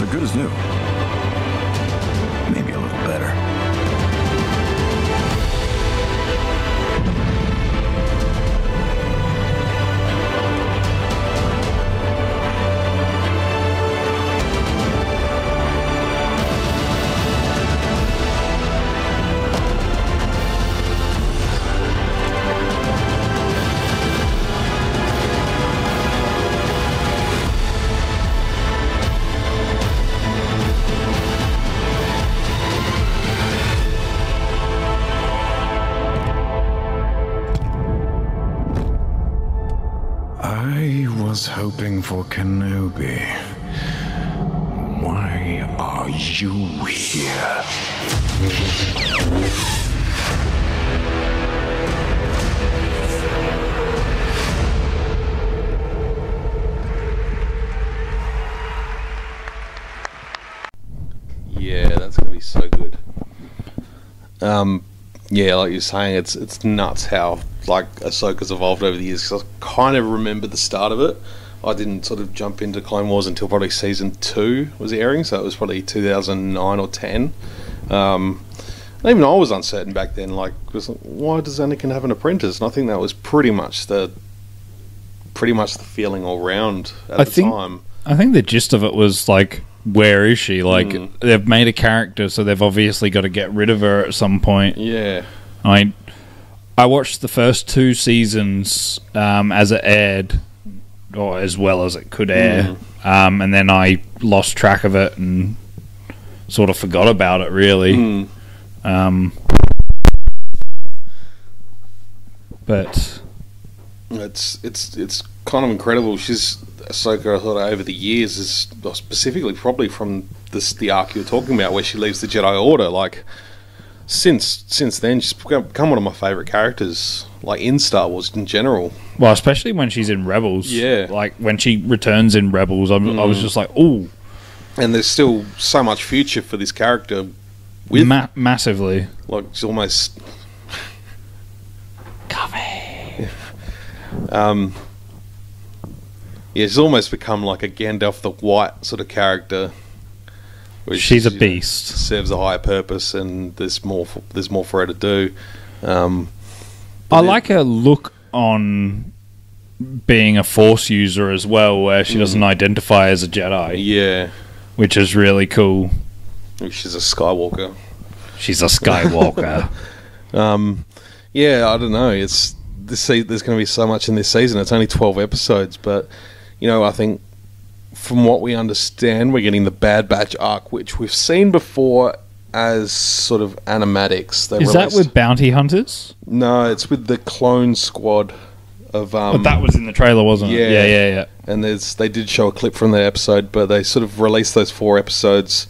The good is new. For Kenobi. Why are you here? Yeah, that's gonna be so good. Um, yeah, like you're saying, it's it's nuts how like Ahsoka's evolved over the years. 'cause I kind of remember the start of it. I didn't sort of jump into Clone Wars until probably season two was airing, so it was probably 2009 or 10. Um, even I was uncertain back then. Like, why does Anakin have an apprentice? And I think that was pretty much the pretty much the feeling all round at I the think time. I think the gist of it was like, where is she? Like Mm. they've made a character, so they've obviously got to get rid of her at some point. Yeah. I I watched the first two seasons um, as it aired, or as well as it could air, um, and then I lost track of it and sort of forgot about it. Really, Mm. um, but It's it's it's kind of incredible. She's Ahsoka. I thought over the years is specifically probably from this the arc you're talking about where she leaves the Jedi Order. Like since since then, she's become one of my favorite characters. Like in Star Wars in general. well, especially when she's in Rebels, Yeah. like when she returns in Rebels, I'm, I was Mm. just like, oh, And there's still so much future for this character. With ma- massively. like she's almost Um, yeah, she's almost become like a Gandalf the White sort of character. Where She's a you know, beast. serves a higher purpose, and there's more. For, there's more for her to do. Um, I like her look on being a Force user as well, where she doesn't identify as a Jedi, yeah, which is really cool. she's a Skywalker. She's a Skywalker. Um, yeah, I don't know. It's this. Se- there's going to be so much in this season. It's only twelve episodes, but you know, I think from what we understand, we're getting the Bad Batch arc, which we've seen before as sort of animatics. They is that released- with bounty hunters? No, it's with the Clone Squad of. Um, but that was in the trailer, wasn't yeah, it? Yeah, yeah, yeah. And there's they did show a clip from that episode, but they sort of released those four episodes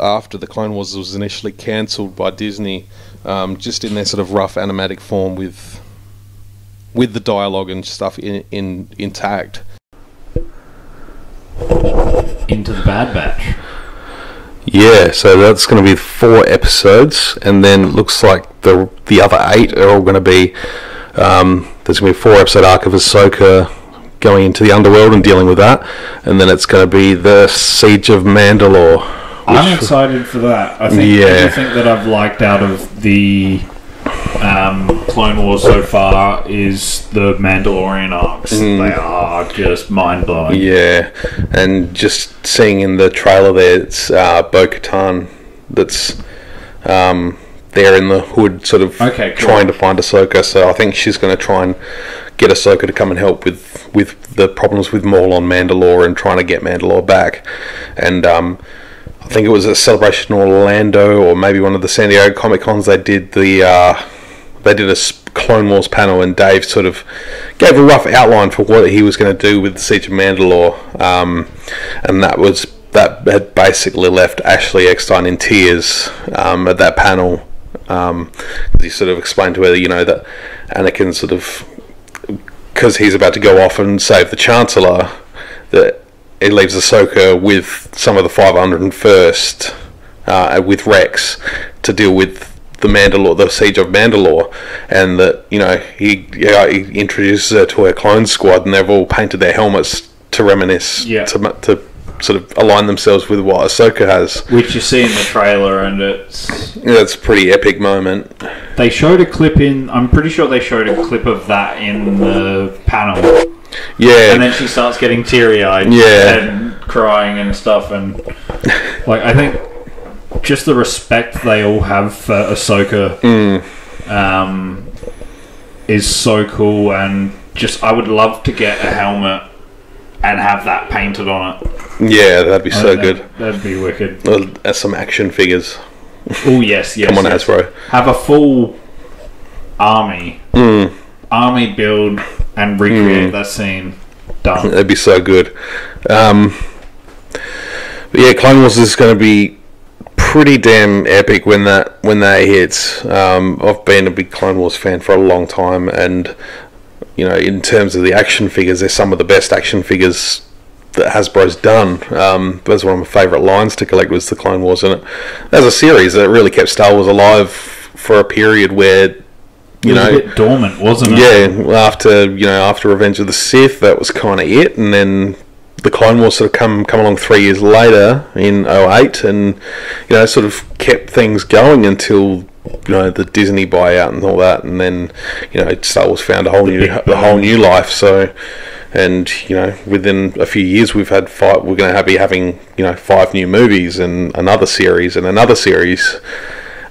after the Clone Wars was initially cancelled by Disney, um, just in their sort of rough animatic form with with the dialogue and stuff in, in intact. Into the Bad Batch. Yeah, so that's going to be four episodes, and then it looks like the the other eight are all going to be. Um, there's going to be a four episode arc of Ahsoka going into the underworld and dealing with that, and then it's going to be the Siege of Mandalore. I'm excited for that. I think Yeah. everything that I've liked out of the um, Clone Wars so far is the Mandalorian arcs. Mm. They are just mind blowing. Yeah, and just seeing in the trailer there, it's uh, Bo Katan that's um, there in the hood, sort of Okay, cool. trying to find Ahsoka. So I think she's going to try and get Ahsoka to come and help with, with the problems with Maul on Mandalore and trying to get Mandalore back. And um, I think it was a celebration in Orlando or maybe one of the San Diego Comic Cons. They did the uh, they did a Clone Wars panel, and Dave sort of gave a rough outline for what he was going to do with the Siege of Mandalore, um, and that was that had basically left Ashley Eckstein in tears um, at that panel. Um, he sort of explained to her, you know, that Anakin sort of because he's about to go off and save the Chancellor, that it leaves Ahsoka with some of the 501st, uh, with Rex, to deal with the Mandalore, the siege of Mandalore, and that you know he yeah, he introduces her to her clone squad, and they've all painted their helmets to reminisce, Yeah. to to sort of align themselves with what Ahsoka has. Which you see in the trailer, and it's That's a pretty epic moment. they showed a clip in. I'm pretty sure they showed a clip of that in the panel, Yeah, and then she starts getting teary eyed, Yeah. and crying and stuff, and like I think just the respect they all have for Ahsoka Mm. um, is so cool, and just I would love to get a helmet and have that painted on it. yeah, that'd be so good. That'd, that'd be wicked. Well, As some action figures. Oh yes, yes. Come on, yes. Hasbro. Have a full army, Mm. army build, and recreate Mm. that scene. Done. That'd be so good. Um, but yeah, Clone Wars is going to be pretty damn epic when that when that hits. Um, I've been a big Clone Wars fan for a long time, and you know, in terms of the action figures, they're some of the best action figures that Hasbro's done. Um, that's one of my favourite lines to collect was the Clone Wars, and it, as a series, it really kept Star Wars alive for a period where you know a bit dormant, wasn't it? yeah, after you know, after Revenge of the Sith, that was kind of it, and then the Clone Wars sort of come come along three years later in 08 and you know sort of kept things going until you know the Disney buyout and all that, and then you know Star Wars found a whole new a whole new life. So. And you know, within a few years, we've had five. We're going to be having you know five new movies and another series and another series,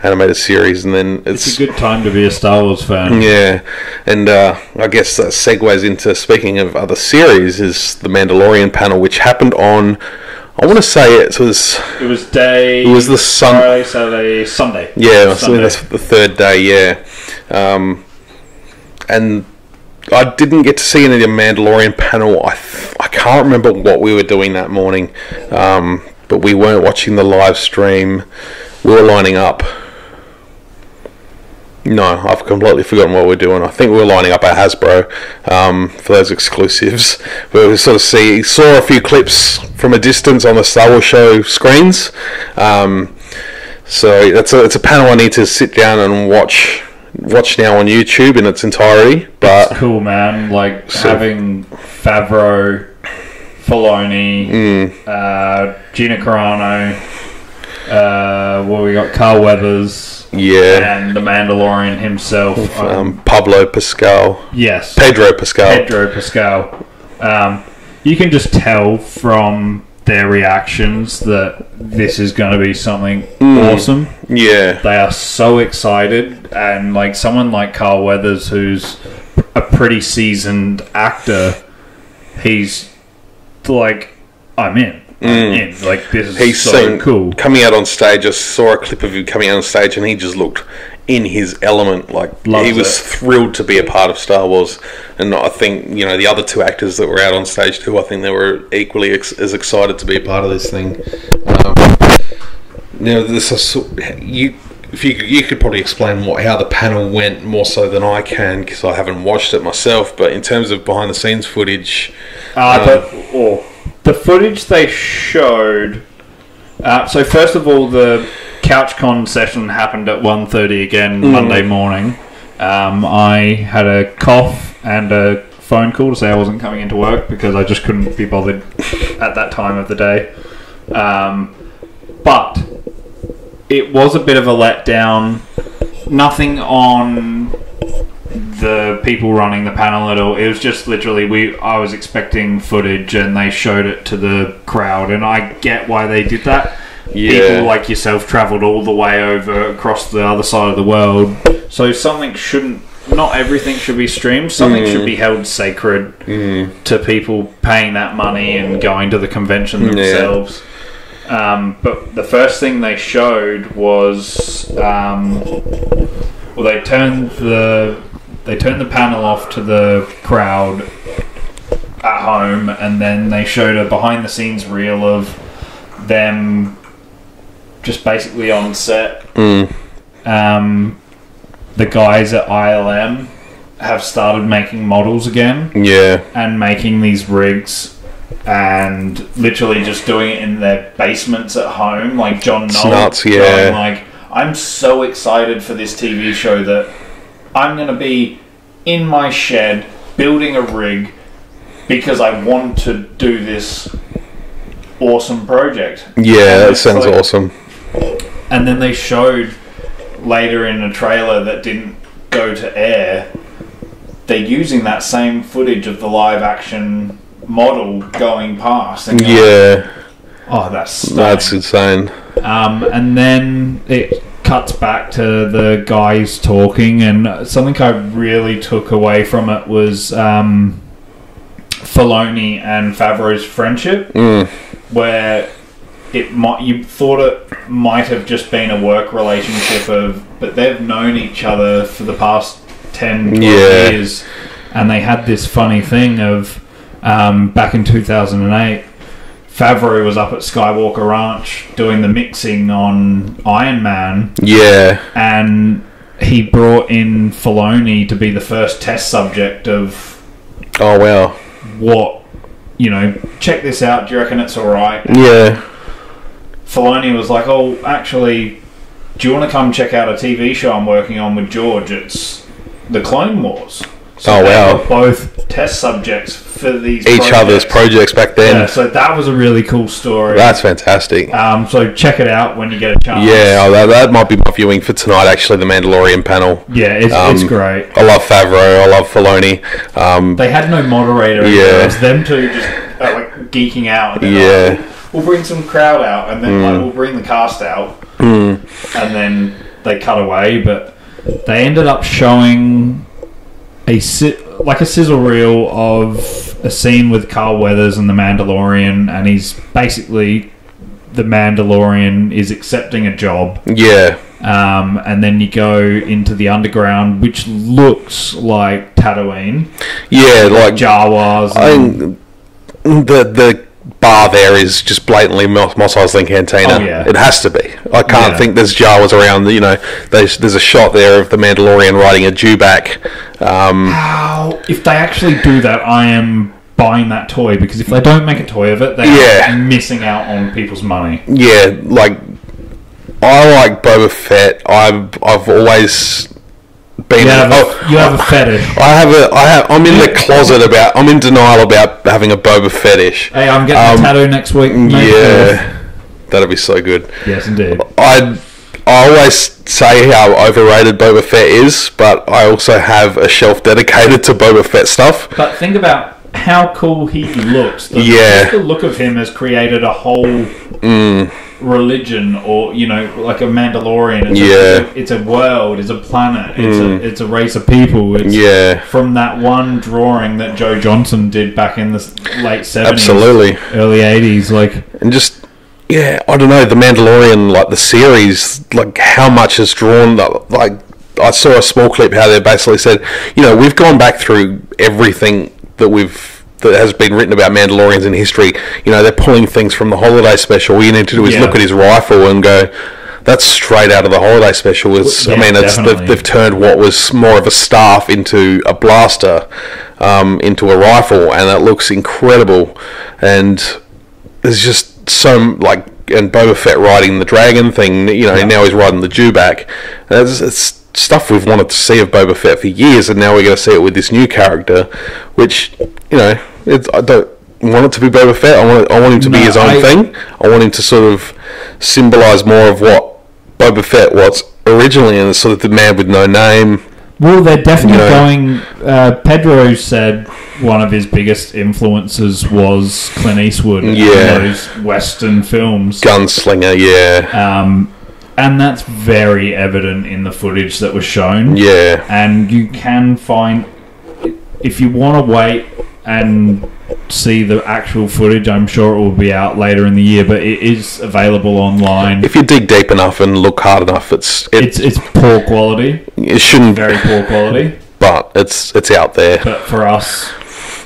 animated series, and then it's, It's a good time to be a Star Wars fan. yeah, and uh, I guess that segues into speaking of other series is the Mandalorian panel, which happened on. I want to say it was It was day. It was the sun- Friday, Saturday, Sunday. yeah, Sunday. that's the third day, yeah, um, and I didn't get to see any of the Mandalorian panel. I th- I can't remember what we were doing that morning, um, but we weren't watching the live stream. We were lining up. No, I've completely forgotten what we're doing. I think we were lining up at Hasbro um, for those exclusives. Where we sort of see saw a few clips from a distance on the Star Wars show screens. Um, so that's a it's a panel I need to sit down and watch watch now on YouTube in its entirety. But cool, man. Like So- having Favreau, Filoni, Mm. uh, Gina Carano, uh, well, we got Carl Weathers, yeah, and the Mandalorian himself. um, Pablo Pascal, yes, Pedro Pascal. Pedro Pascal. Um, you can just tell from their reactions that this is going to be something Mm. awesome. Yeah, They are so excited, and like someone like Carl Weathers, who's a pretty seasoned actor, he's like, I'm in. I'm in. Like this is Mm. he's so seen cool. coming out on stage. I saw a clip of him coming out on stage, and he just looked in his element. Like Loves he was it. thrilled to be a part of Star Wars. And I think you know the other two actors that were out on stage too. I think they were equally ex- as excited to be a part of this thing. Um, you know, this is you. If you could, you could probably explain what how the panel went more so than I can because I haven't watched it myself. But in terms of behind the scenes footage, Uh, um, oh, the footage they showed. Uh, so first of all, the CouchCon session happened at 1.30 again Mm. Monday morning. Um, I had a cough and a phone call to say I wasn't coming into work because I just couldn't be bothered at that time of the day. Um, but it was a bit of a letdown. Nothing on the people running the panel at all. It was just literally we. I was expecting footage, and they showed it to the crowd, and I get why they did that. Yeah. People like yourself travelled all the way over across the other side of the world, so something shouldn't. Not everything should be streamed. Something Mm. should be held sacred to people paying that money and going to the convention Yeah. themselves. Um, but the first thing they showed was um, well, they turned the they turned the panel off to the crowd at home, and then they showed a behind the scenes reel of them just basically on set. Mm. Um, the guys at ILM have started making models again yeah, and making these rigs and literally just doing it in their basements at home, like John Knoll. nuts, yeah. going like, I'm so excited for this TV show that I'm going to be in my shed building a rig because I want to do this awesome project. yeah, that sounds like- awesome. and then they showed later in a trailer that didn't go to air, they're using that same footage of the live action model going past. And you're Yeah, oh, that's stunning. that's insane. Um, and then it cuts back to the guys talking, and something I really took away from it was um, Filoni and Favreau's friendship, Mm. where it might you thought it might have just been a work relationship of, but they've known each other for the past 10, Yeah. years, and they had this funny thing of um, back in 2008, Favreau was up at Skywalker Ranch doing the mixing on Iron Man, Yeah. and he brought in Filoni to be the first test subject of Oh wow. what, you know, check this out. Do you reckon it's all right? Yeah. Filoni was like, "Oh, actually, do you want to come check out a TV show I'm working on with George? It's the Clone Wars." So Oh, they wow. were both test subjects for these Each other's projects back then. Yeah, so that was a really cool story. That's fantastic. um, so check it out when you get a chance. Yeah, oh, that, that might be my viewing for tonight. Actually, the Mandalorian panel. yeah, it's, it's Um, great. I love Favreau. I love Filoni. Um, They had no moderator. Yeah. it was them two just uh, like geeking out. And Yeah. like, we'll bring some crowd out, and then like, we'll bring the cast out, mm, and then they cut away. But they ended up showing a si- like a sizzle reel of a scene with Carl Weathers and the Mandalorian, and he's basically the Mandalorian is accepting a job. yeah, Um, and then you go into the underground, which looks like Tatooine, yeah. Like Jawas. I and- think the the bar there is just blatantly Mos Eisley Cantina. Oh, yeah. It has to be. I can't Yeah. think there's Jawas around. You know, there's there's a shot there of the Mandalorian riding a Dewback. Um, if they actually do that, I am buying that toy because if they don't make a toy of it, they're Yeah. missing out on people's money. yeah, like I like Boba Fett. I've I've always been. You have, oh, a, you have a fetish. I have a. I have. I'm in the closet about. I'm in denial about having a Boba fetish. Hey, I'm getting Um, a tattoo next week. mate. Yeah, that'd be so good. Yes, indeed. I I always say how overrated Boba Fett is, but I also have a shelf dedicated to Boba Fett stuff. But think about how cool he looks. The, Yeah. the look of him has created a whole religion, or you know, like a Mandalorian. It's Yeah. a, it's a world. It's a planet. It's a mm. it's a race of people. It's Yeah. from that one drawing that Joe Johnston did back in the late seventies, Absolutely. early eighties. Like and just yeah, I don't know the Mandalorian, like the series, like how much has drawn. Like I saw a small clip how they basically said, you know, we've gone back through everything that we've that has been written about Mandalorians in history. You know, they're pulling things from the holiday special. All you need to do is Yeah. look at his rifle and go. That's straight out of the holiday special. It's, I mean, it's, they've, they've turned what was more of a staff into a blaster, um, into a rifle, and it looks incredible. And there's just so like and Boba Fett riding the dragon thing. You know, now he's riding the Dewback. And It's, it's stuff we've wanted to see of Boba Fett for years, and now we're going to see it with this new character, which you know, it's, I don't want it to be Boba Fett. I want it, I want him to be his own I- thing. I want him to sort of symbolize more of what Boba Fett was originally, and sort of the man with no name. Well, they're definitely You know. going. Uh, Pedro said one of his biggest influences was Clint Eastwood Yeah. those Western films. Gunslinger, yeah, Um, and that's very evident in the footage that was shown. yeah, And you can find, if you want to wait and see the actual footage, I'm sure it will be out later in the year, but it is available online. if you dig deep enough and look hard enough, it's it, It's it's poor quality, it shouldn't be very poor quality. but it's it's out there. But for us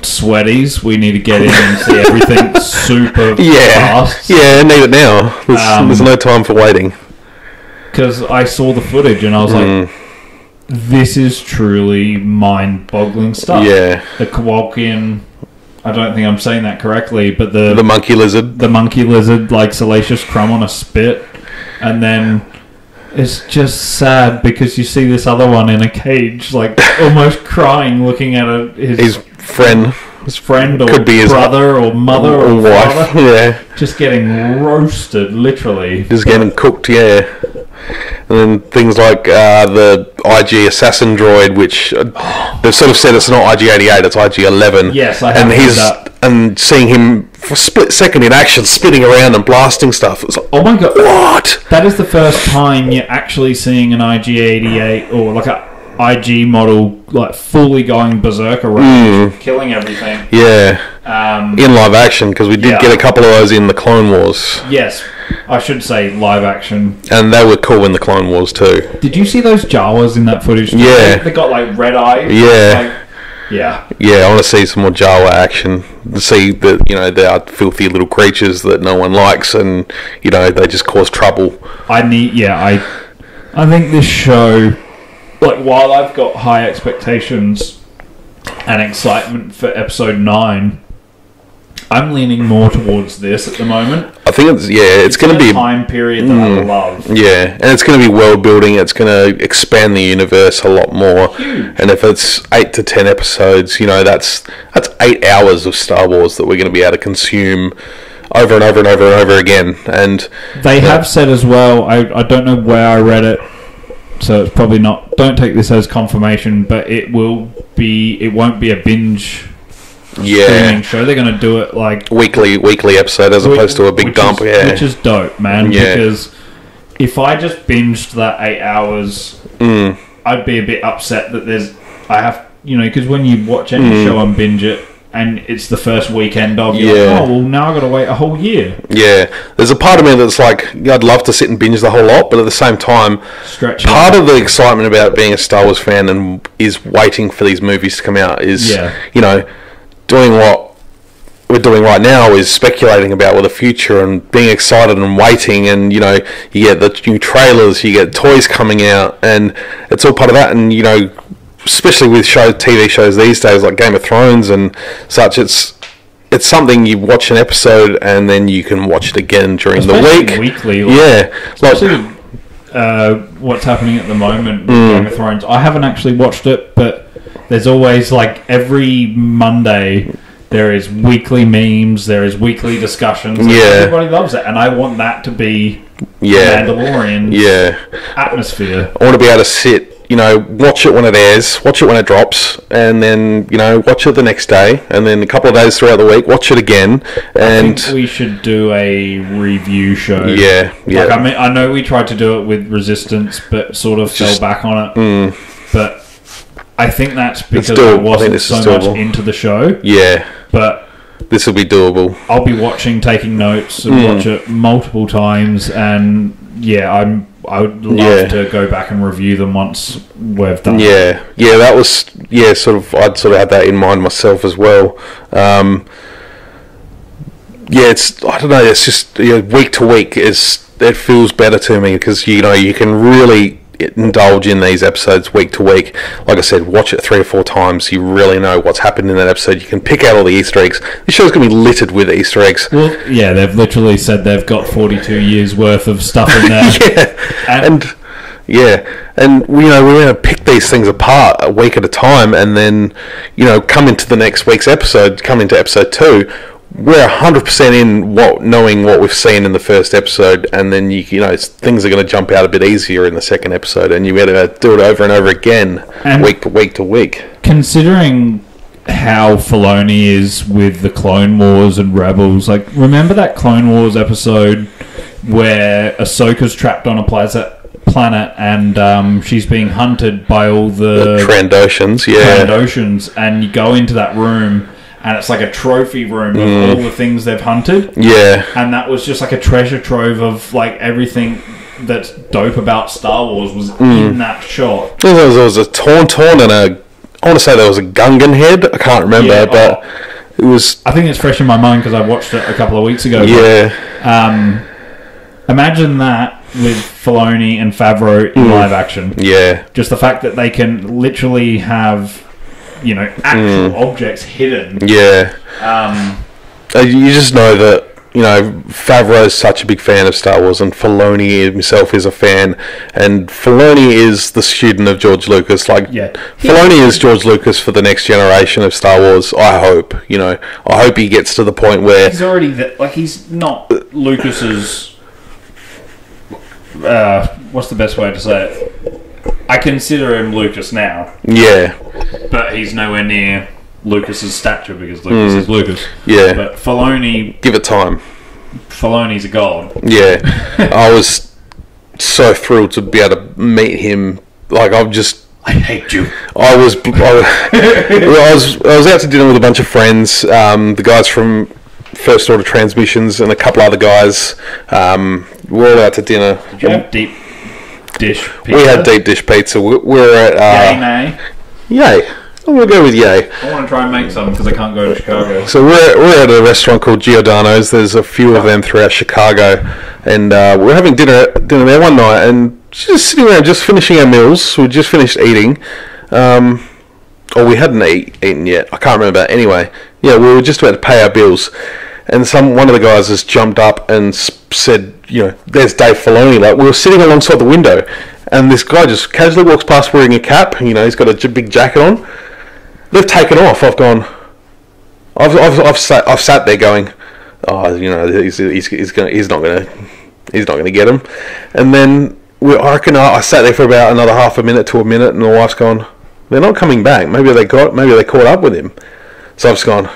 sweaties, we need to get in and see everything super Yeah, fast. yeah, need it now. There's, Um, there's no time for waiting. Because I saw the footage and I was Mm. like, this is truly mind-boggling stuff. Yeah. The Kowalkian, I don't think I'm saying that correctly, but the The monkey lizard. the monkey lizard, like Salacious Crumb on a spit, and then it's just sad because you see this other one in a cage, like almost crying, looking at a, his, His friend, his friend or could be his brother or mother or, or wife. father, Yeah, just getting roasted, literally. just getting cooked. Yeah, and then things like uh, the IG assassin droid, which uh, they've sort of said it's not IG88, it's IG11. Yes, I have and he's that. and seeing him for a split second in action, spinning around and blasting stuff. It's like, Oh my god! what? That is the first time you're actually seeing an IG88 or like a IG model like fully going berserk around, killing everything. Yeah, Um, in live action because we did Yeah. get a couple of those in the Clone Wars, yes, I should say live action. and they were cool in the Clone Wars too. Did you see those Jawas in that footage? Yeah. they, got like red eyes. Yeah. like, Yeah. Yeah, I want to see some more Jawa action. See that you know they are filthy little creatures that no one likes, and you know they just cause trouble. I need. Yeah, I. I think this show, like, while I've got high expectations and excitement for episode nine, I'm leaning more towards this at the moment. I think it's yeah, it's, going to be time period that I mm. love. Yeah, and it's going to be world building. It's going to expand the universe a lot more. And if it's eight to ten episodes, you know, that's that's eight hours of Star Wars that we're going to be able to consume over and over and over and over again. And They have said as well. I I don't know where I read it, so it's probably not. Don't take this as confirmation, but it will be. It won't be a binge yeah, streaming show. They're going to do it like weekly weekly episode as opposed to a big dump. is, yeah, which is dope, man. Yeah. Because if I just binged that eight hours, Mm. I'd be a bit upset that there's. I have, you know, because when you watch any Mm. show and binge it, and it's the first weekend of, you're Yeah. like, oh well, now I got to wait a whole year. Yeah, there's a part of me that's like, I'd love to sit and binge the whole lot, but at the same time, Stretch it part out. of the excitement about being a Star Wars fan and is waiting for these movies to come out is, Yeah. you know, doing what we're doing right now is speculating about what the future and being excited and waiting and you know you get the new trailers you get toys coming out and it's all part of that and you know especially with show TV shows these days like Game of Thrones and such it's it's something you watch an episode and then you can watch it again during the week weekly, like- yeah like Especially with, uh, what's happening at the moment with Mm. Game of Thrones. I haven't actually watched it, but there's always like every Monday there is weekly memes, there is weekly discussions. Yeah. everybody loves it, and I want that to be Yeah. Mandalorian yeah atmosphere. I want to be able to sit, you know, watch it when it airs, watch it when it drops, and then you know, watch it the next day, and then a couple of days throughout the week, watch it again, I and think we should do a review show. Yeah, yeah. Like I mean, I know we tried to do it with Resistance, but sort of Just- fell back on it. Mm. But I think that's because doable. I I think wasn't this so is much into the show. yeah, But this will be doable. I'll be watching, taking notes, and Mm. watch it multiple times. And yeah, I'm. I would love Yeah. to go back and review them once we've done. Yeah, yeah, that was yeah, sort of. I'd sort of had that in mind myself as well. Um, yeah, it's I don't know. It's just you know, week to week is it feels better to me because you know you can really indulge in these episodes week to week. Like I said, watch it three or four times. You really know what's happened in that episode. You can pick out all the Easter eggs. This show's gonna be littered with Easter eggs. Well, yeah, they've literally said they've got 42 years worth of stuff in there. yeah, and, yeah, and you know we're going to pick these things apart a week at a time, and then you know come into the next week's episode, come into episode two. We're hundred percent in what knowing what we've seen in the first episode, and then you you know things are going to jump out a bit easier in the second episode, and you got to do it over and over again, And- week to week to week. considering how Filoni is with the Clone Wars and Rebels, like remember that Clone Wars episode where Ahsoka's trapped on a plaza- planet and um, she's being hunted by all the, The Trandoshans, yeah. Trandoshans, and you go into that room and it's like a trophy room of Mm. all the things they've hunted. Yeah. and that was just like a treasure trove of like everything that's dope about Star Wars was Mm. in that shot. There was, there was a Tauntaun and a. I want to say there was a Gungan head. I can't remember, Yeah, but it was. I think it's fresh in my mind because I watched it a couple of weeks ago. but, Yeah. um, imagine that with Filoni and Favreau in Mm. live action. Yeah. Just the fact that they can literally have, you know, actual Mm. objects hidden. Yeah. Um, Uh, You just know that you know Favreau is such a big fan of Star Wars, and Filoni himself is a fan, and Filoni is the student of George Lucas. Like, Yeah. Filoni is George Lucas for the next generation of Star Wars. I hope. You know, I hope he gets to the point where he's already that. Like he's not Lucas's. Uh, what's the best way to say it? I consider him Lucas now, yeah, but he's nowhere near Lucas's stature because Lucas Mm. is Lucas. Yeah. but Filoni, give it time. Filoni's a god. Yeah, I was so thrilled to be able to meet him. Like I'm just. I hate you. I was, I was, I was, I was out to dinner with a bunch of friends. Um, the guys from First Order Transmissions and a couple other guys. Um, we're all out to dinner. Did you have deep dish pizza? We had deep dish pizza. We're at. Uh, Yay, nay. Yay. I'm gonna go with yay. I want to try and make some because I can't go to Chicago. So we're, we're at a restaurant called Giordano's. There's a few of them throughout Chicago, and uh, we're having dinner dinner there one night, and just sitting around, just finishing our meals. We just finished eating, um, or we hadn't eat, eaten yet. I can't remember. Anyway, yeah, we were just about to pay our bills, and some one of the guys has jumped up and said, you know, there's Dave Filoni. Like we were sitting alongside the window, and this guy just casually walks past wearing a cap. You know, he's got a big jacket on. They've taken off. I've gone. I've, I've, I've, sat, I've sat there going, oh, you know, he's, he's, he's, gonna, he's not going to he's not to get him. And then we, I reckon I, I sat there for about another half a minute to a minute, and the wife's gone, they're not coming back. Maybe they got, maybe they caught up with him. So I've just gone,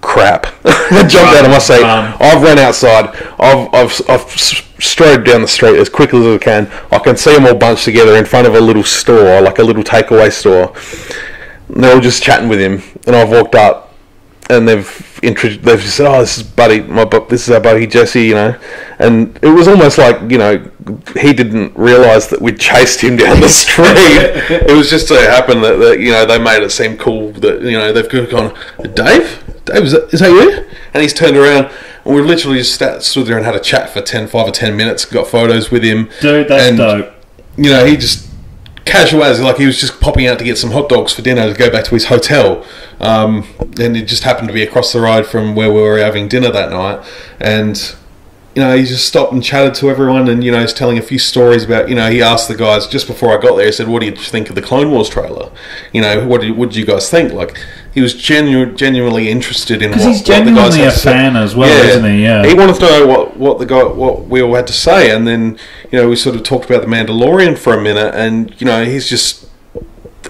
crap. I jumped out of my seat. Um, I've run outside. I've, I've, I've strode down the street as quickly as I can. I can see them all bunched together in front of a little store, like a little takeaway store. And they're all just chatting with him, and I've walked up, and they've intro- they've just said, "Oh, this is buddy, my this is our buddy Jesse," you know, and it was almost like you know he didn't realise that we'd chased him down the street. it was just so happened that, that you know they made it seem cool that you know they've gone, Dave, Dave, is that, is that you? And he's turned around. And we literally just sat, stood there and had a chat for 10, 5 or 10 minutes, got photos with him. Dude, that's and, dope. You know, he just casual as like he was just popping out to get some hot dogs for dinner to go back to his hotel um, and it just happened to be across the road from where we were having dinner that night and you know he just stopped and chatted to everyone and you know he's telling a few stories about you know he asked the guys just before I got there he said what do you think of the Clone Wars trailer you know what did, what did you guys think like he was genu- genuinely interested in what, 'Cause he's what the guys genuinely a fan as well, isn't he? Yeah. he wanted to know what, what the guy what we all had to say and then you know we sort of talked about the Mandalorian for a minute and you know he's just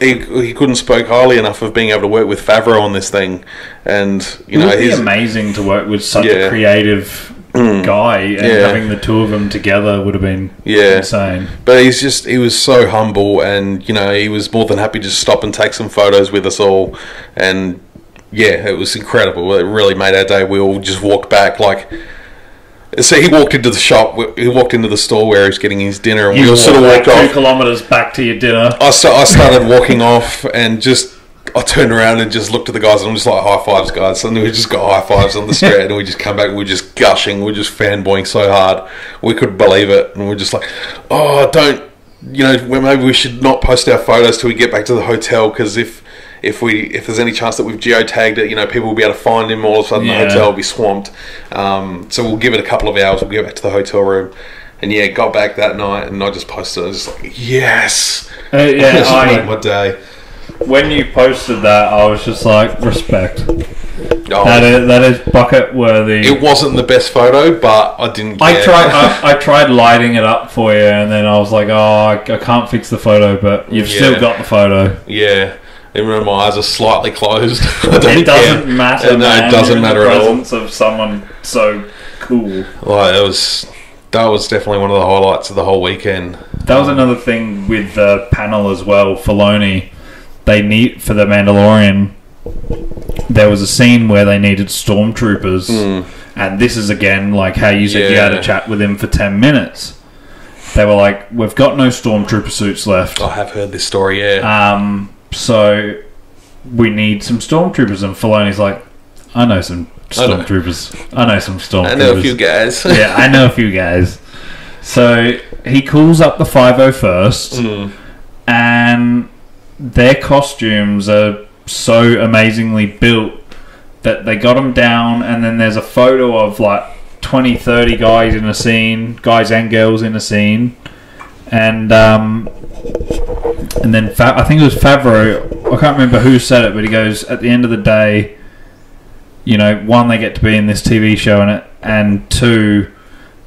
he, he couldn't spoke highly enough of being able to work with Favreau on this thing, and you it know would be he's amazing to work with such Yeah. a creative Mm. guy, and Yeah. having the two of them together would have been yeah insane. But he's just he was so humble, and you know he was more than happy to stop and take some photos with us all, and yeah, it was incredible. It really made our day. We all just walked back like. So he walked into the shop. He walked into the store where he was getting his dinner, and we You all sort of walked like off. two kilometers back to your dinner. I, sta- I started walking off and just I turned around and just looked at the guys and I'm just like high fives guys. And we just got high fives on the street and we just come back and we're just gushing we're just fanboying so hard. We couldn't believe it and we're just like oh don't you know well, maybe we should not post our photos till we get back to the hotel because if if we if there's any chance that we've geotagged it you know people will be able to find him all of a sudden Yeah. the hotel will be swamped. Um, so we'll give it a couple of hours we'll get back to the hotel room. And yeah got back that night and I just posted I was just like yes! Uh, yeah, I- made my day. When you posted that, I was just like, respect. Oh. That is that is bucket worthy. It wasn't the best photo, but I didn't. I tried. I, I tried lighting it up for you, and then I was like, "Oh, I, I can't fix the photo, but you've Yeah. still got the photo." Yeah, even though my eyes are slightly closed, It doesn't care. matter. Uh, no, man. it doesn't You're in matter the at all. presence of someone so cool. Like it was, that was definitely one of the highlights of the whole weekend. That was another thing with the panel as well. Filoni, they need for the Mandalorian. There was a scene where they needed stormtroopers, and this is again like how you said you had Yeah. a chat with him for ten minutes. They were like, "We've got no stormtrooper suits left." I have heard this story. Yeah, Um, so we need some stormtroopers, and Filoni's like, "I know some I stormtroopers. I know some stormtroopers. I know a few guys. yeah, I know a few guys." So he calls up the 501st, Mm. and their costumes are so amazingly built that they got them down, and then there's a photo of like 20, 30 guys in a scene, guys and girls in a scene, and um, and then Fa- I think it was Favreau. I can't remember who said it, but he goes at the end of the day, you know, one they get to be in this TV show and it, and two,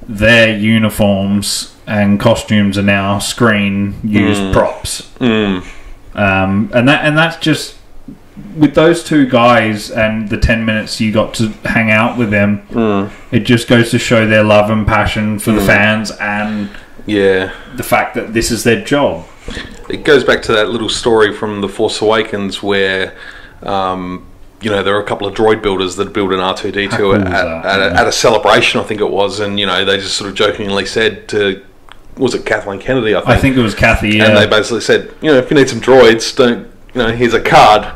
their uniforms and costumes are now screen used Mm. props. Mm. Um, and that and that's just with those two guys and the 10 minutes you got to hang out with them Mm. it just goes to show their love and passion for the Mm. fans and yeah. the fact that this is their job It goes back to that little story from The Force Awakens where, um, you know, there are a couple of droid builders that built an r2d2 cool at, at, a, at a celebration, I think it was, and you know they just sort of jokingly said to, was it Kathleen Kennedy? I think. I think it was Kathy yeah And they basically said, you know, if you need some droids, don't you know, here's a card,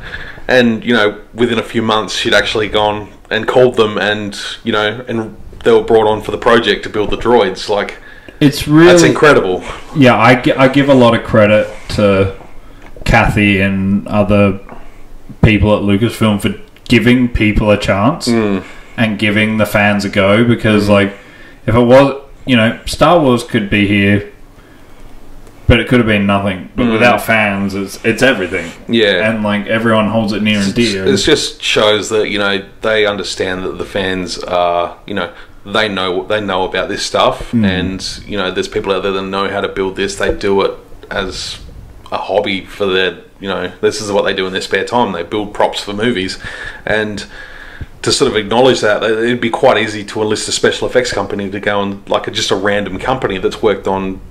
and you know, within a few months, she'd actually gone and called them, and you know, and they were brought on for the project to build the droids. Like, It's really that's incredible. Yeah, I, I give a lot of credit to Kathy and other people at Lucasfilm for giving people a chance mm. and giving the fans a go because, mm. like, if it was, you know, Star Wars could be here, but it could have been nothing. But mm. without fans, it's it's everything. Yeah. and like everyone holds it near and dear. It just shows that you know they understand that the fans are you know they know they know about this stuff, mm. and you know there's people out there that know how to build this. They do it as a hobby for their you know this is what they do in their spare time. They build props for movies, and to sort of acknowledge that it'd be quite easy to enlist a special effects company to go and like a, just a random company that's worked on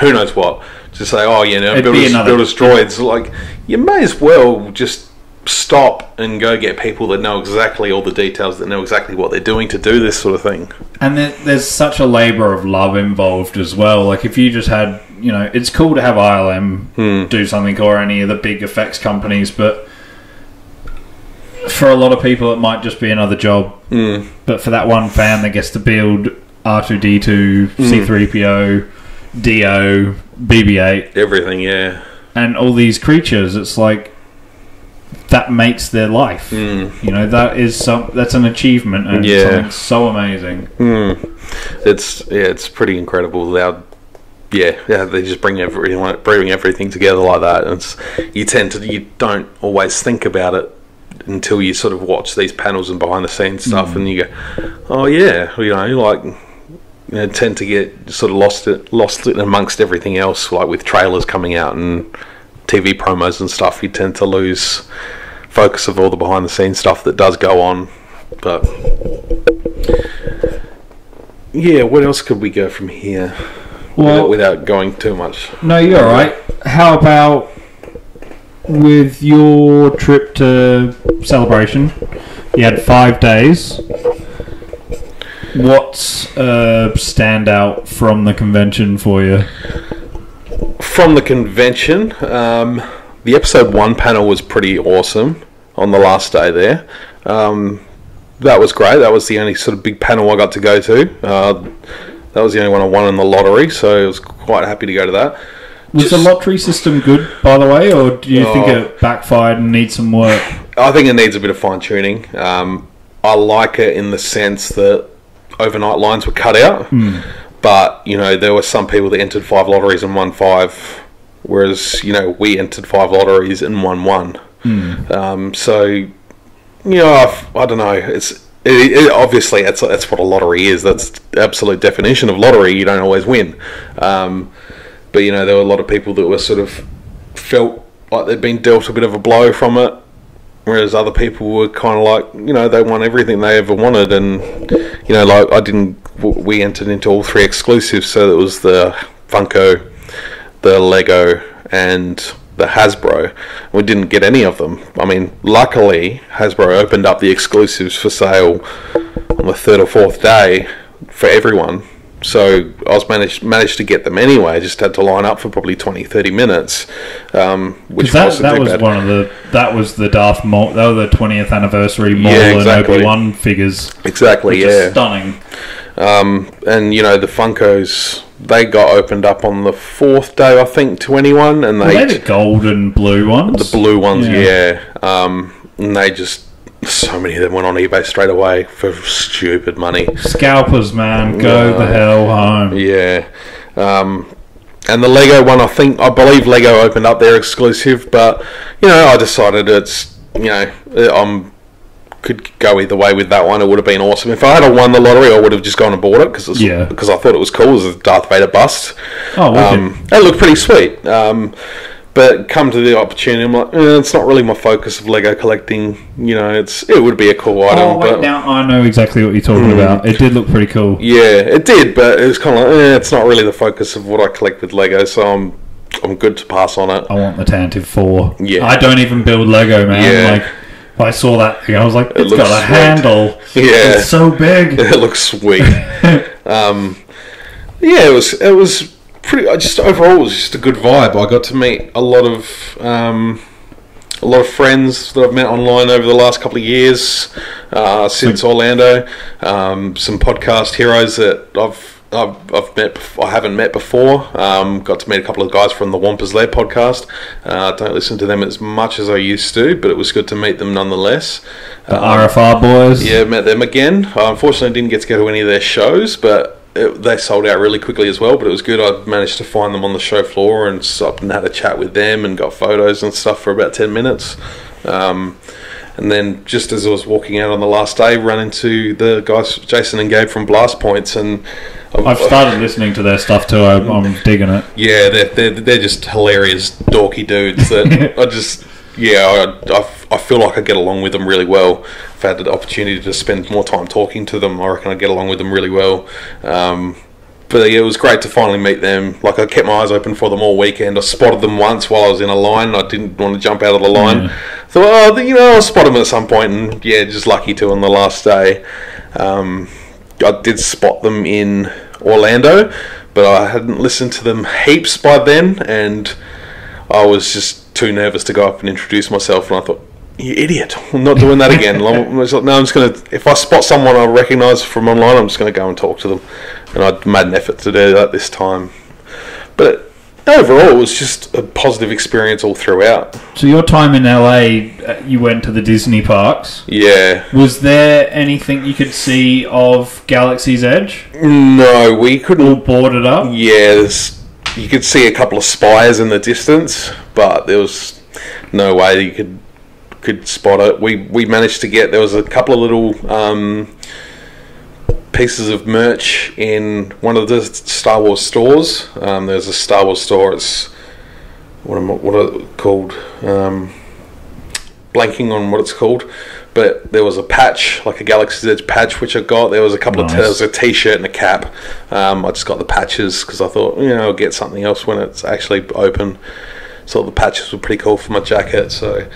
who knows what. To say oh you know, build us, another- build us droids like you may as well just stop and go get people that know exactly all the details that know exactly what they're doing to do this sort of thing. And there, there's such a labour of love involved as well. Like if you just had, you know, it's cool to have ILM hmm. do something or any of the big effects companies, but for a lot of people, it might just be another job. Mm. But for that one fan that gets to build R2D2, C3PO, D-O, BB-8, everything yeah and all these creatures, it's like that makes their life. Hmm. You know, that is some that's an achievement and Yeah. something so amazing. Hmm. it's yeah it's pretty incredible how yeah, yeah, they just bring everything, bring everything together like that. And it's, you tend to, you don't always think about it until you sort of watch these panels and behind the scenes stuff, mm. and you go, oh yeah, you know, like you know, tend to get sort of lost it, lost it amongst everything else, like with trailers coming out and TV promos and stuff. You tend to lose focus of all the behind the scenes stuff that does go on, but. Yeah, what else could we go from here? Well- without, without going too much. No, you're all right. How about with your trip to celebration? You had five days. What's a standout from the convention for you? From the convention, um, the episode one panel was pretty awesome on the last day there. Um, that was great. That was the only sort of big panel I got to go to. Uh, that was the only one I won in the lottery, so I was quite happy to go to that. Was the lottery system good, by the way, or do you think Oh. it backfired and needs some work? I think it needs a bit of fine tuning. Um, I like it in the sense that overnight lines were cut out, but you know there were some people that entered five lotteries and won five, whereas you know we entered five lotteries and won one. Um, so you know I, I don't know. It's it, it, obviously that's that's what a lottery is. That's the absolute definition of lottery. You don't always win. Um, but you know there were a lot of people that were sort of felt like they'd been dealt a bit of a blow from it whereas other people were kind of like you know they won everything they ever wanted. And you know like i didn't we entered into all three exclusives. So it was the funko the lego and the hasbro. We didn't get any of them. I mean luckily hasbro opened up the exclusives for sale on the third or fourth day for everyone so I was managed managed to get them anyway. I just had to line up for probably 20, 30 minutes, um, which that, wasn't that was bad. one of the that was the Darth Maul that was the twentieth anniversary Maul Yeah, and exactly. Obi Wan figures. Exactly, yeah. stunning. Um, and you know the Funkos they got opened up on the fourth day, I think, to anyone, and they they the gold and blue ones? the blue ones, Yeah. yeah. Um, and they just so many of them went on eBay straight away for stupid money. Scalpers, man, go No. the hell home. Yeah. Um, and the Lego one, I think, I believe Lego opened up their exclusive, but you know, I decided it's you know, I'm could go either way with that one. It would have been awesome if I had won the lottery. I would have just gone and bought it because Yeah. because I thought it was cool. It was a Darth Vader bust. Oh, um, it looked pretty sweet. Um, but come to the opportunity, I'm like, eh, it's not really my focus of Lego collecting. You know, it's it would be a cool item. Oh wait, but now I know exactly what you're talking Hmm. about. It did look pretty cool. yeah, it did, but it was kind of like, eh, it's not really the focus of what I collect with Lego, so I'm I'm good to pass on it. I want the Tantive Four. Yeah. I don't even build Lego, man. Yeah. Like, if I saw that thing, I was like, it's looks got a sweet. handle. Yeah. it's so big. it looks sweet. um, yeah, it was it was pretty. I just overall it was just a good vibe. I got to meet a lot of um, a lot of friends that I've met online over the last couple of years uh, since Orlando. Um, some podcast heroes that I've I've, I've met I haven't met before. Um, got to meet a couple of guys from the Wampus Led podcast. Uh, don't listen to them as much as I used to, but it was good to meet them nonetheless. The Um, RFR boys. yeah, met them again. I unfortunately didn't get to go to any of their shows, but it, they sold out really quickly as well. But it was good. I managed to find them on the show floor and stopped and had a chat with them and got photos and stuff for about ten minutes. Um, and then just as I was walking out on the last day, run into the guys Jason and Gabe from Blast Points, and I've started listening to their stuff too. I, I'm digging it. yeah, they're, they're, they're just hilarious, dorky dudes that I just, yeah, I, I, I feel like I get along with them really well. Had the opportunity to spend more time talking to them. I reckon I get along with them really well. Um, but yeah, it was great to finally meet them. Like I kept my eyes open for them all weekend. I spotted them once while I was in a line. I didn't want to jump out of the line. Thought, oh, you know, I'll spot them at some point. point, and yeah, just lucky to on the last day. Um, I did spot them in Orlando, but I hadn't listened to them heaps by then, and I was just too nervous to go up and introduce myself. And I thought, "You idiot! I'm not doing that again." Like, no, I'm just gonna. If I spot someone I recognise from online, I'm just gonna go and talk to them. And I made an effort to do that this time. But overall, it was just a positive experience all throughout. So your time in LA, uh, you went to the Disney parks. Yeah. Was there anything you could see of Galaxy's Edge? No, we couldn't. All boarded up. Yeah, there's, you could see a couple of spires in the distance, but there was no way you could could spot it. We we managed to get there was a couple of little um, pieces of merch in one of the Star Wars stores. Um, there's a Star Wars store. It's what am what are it called? Um, blanking on what it's called. But there was a patch, like a Galaxy's Edge patch, which I got. There was a couple of Nice. there was a T-shirt and a cap. Um, I just got the patches because I thought, you know, I'll get something else when it's actually open. So the patches were pretty cool for my jacket. So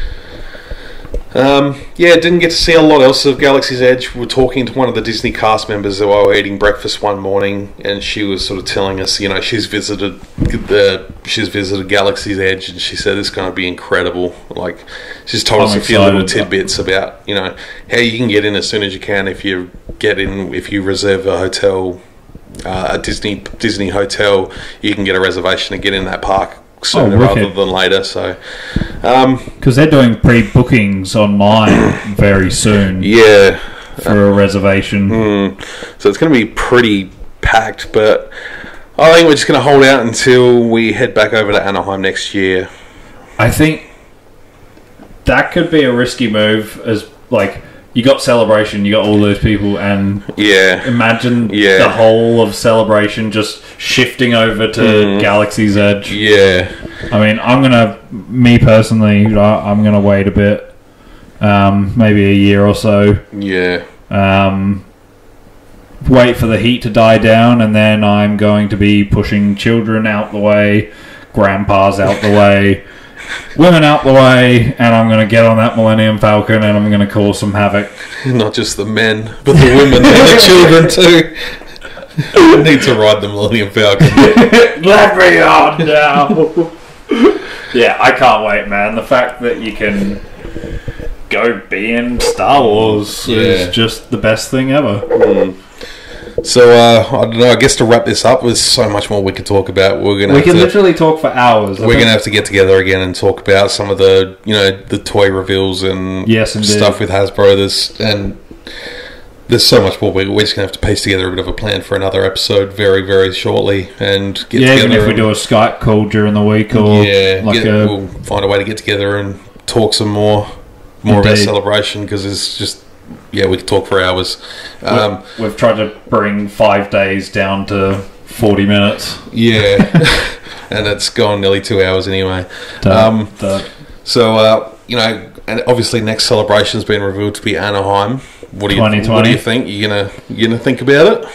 um, yeah, didn't get to see a lot else of Galaxy's Edge. We were talking to one of the Disney cast members while we were eating breakfast one morning, and she was sort of telling us, you know, she's visited the she's visited Galaxy's Edge, and she said it's going to be incredible. Like, she's told I'm us a few little tidbits about, you know, how you can get in as soon as you can if you get in if you reserve a hotel, uh, a Disney Disney hotel, you can get a reservation to get in that park sooner Oh, rather than later. So, um, Because they're doing pre-bookings online very soon yeah. for a reservation. Mm. So it's going to be pretty packed, but I think we're just going to hold out until we head back over to Anaheim next year. I think that could be a risky move. As like you got celebration, you got all those people, and Yeah. imagine Yeah. the whole of celebration just shifting over to Mm. Galaxy's Edge. Yeah. I mean, I'm gonna, me personally, I'm gonna wait a bit, um, maybe a year or so. Yeah. Um, wait for the heat to die down, and then I'm going to be pushing children out the way, grandpas out the way, women out the way, and I'm going to get on that Millennium Falcon and I'm going to cause some havoc. Not just the men, but the women and the children too. I need to ride the Millennium Falcon. Let me on now. yeah, I can't wait, man. The fact that you can go be in Star Wars Yeah. is just the best thing ever. Mm. So uh, I don't know. I guess to wrap this up, there's so much more we could talk about. We're gonna We can to, literally talk for hours. We're gonna have to get together again and talk about some of the you know the toy reveals and Yes, indeed. stuff with Hasbro. There's and there's so much more. We're, we're just gonna have to piece together a bit of a plan for another episode very very shortly and get yeah, even if we and- do a Skype call during the week or yeah, like get- a we'll find a way to get together and talk some more more about Indeed. celebration because it's just yeah we could talk for hours. Um, we- we've tried to bring five days down to forty minutes. Yeah, and it's gone nearly two hours anyway. Um, so uh, you know, and obviously next celebration's been revealed to be Anaheim. What do you What 2020. do you think? You gonna you gonna think about it?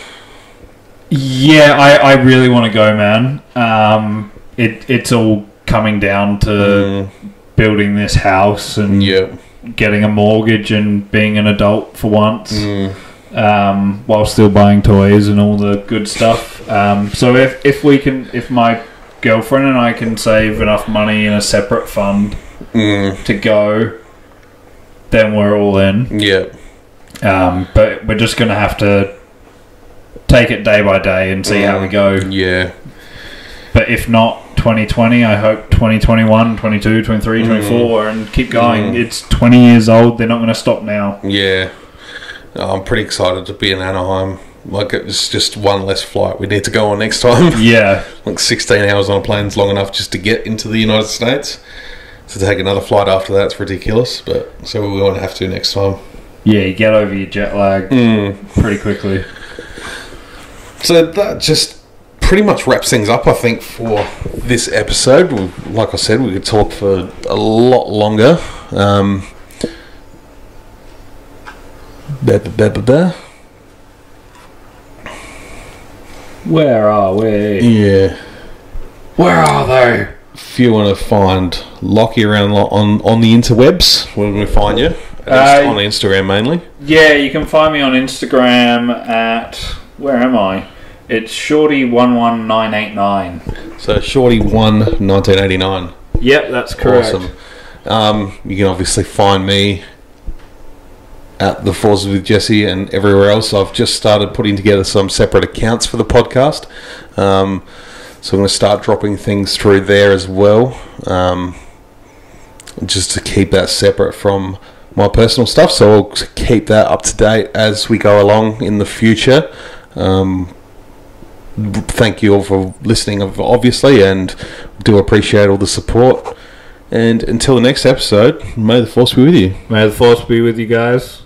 Yeah, I, I really want to go, man. Um, it it's all coming down to building this house and Mm. Yeah. Getting a mortgage and being an adult for once, Mm. um, while still buying toys and all the good stuff. Um, so if if we can, if my girlfriend and I can save enough money in a separate fund to go, then we're all in. Yeah. Um, but we're just going to have to take it day by day and see how we go. Yeah. But if not 2020, I hope 2021, 22, 23, mm. 24, and keep going. Mm. It's 20 years old. They're not going to stop now. Yeah. I'm pretty excited to be in Anaheim. Like it was just one less flight we need to go on next time. Yeah. like 16 hours on a plane is long enough just to get into the United States. To take another flight after that's ridiculous. But so we won't have to next time. Yeah, you get over your jet lag mm. pretty quickly. So that just pretty much wraps things up, I think, for this episode. We- Like I said, we could talk for a lot longer. Um. Where are we? Yeah. Where are they? If you want to find Lachy around on, on the interwebs, where can we find you? Uh, on Instagram mainly. Yeah, you can find me on Instagram at where am I? It's shorty one one nine eight nine. So Shorty1 1989. Yep, that's correct. Awesome. Um, you can obviously find me at the Force is with Jesse and everywhere else. I've just started putting together some separate accounts for the podcast. Um, so I'm going to start dropping things through there as well, um, just to keep that separate from my personal stuff. So I'll keep that up to date as we go along in the future. Um, thank you all for listening, obviously, and do appreciate all the support. And until the next episode, may the force be with you. May the force be with you guys.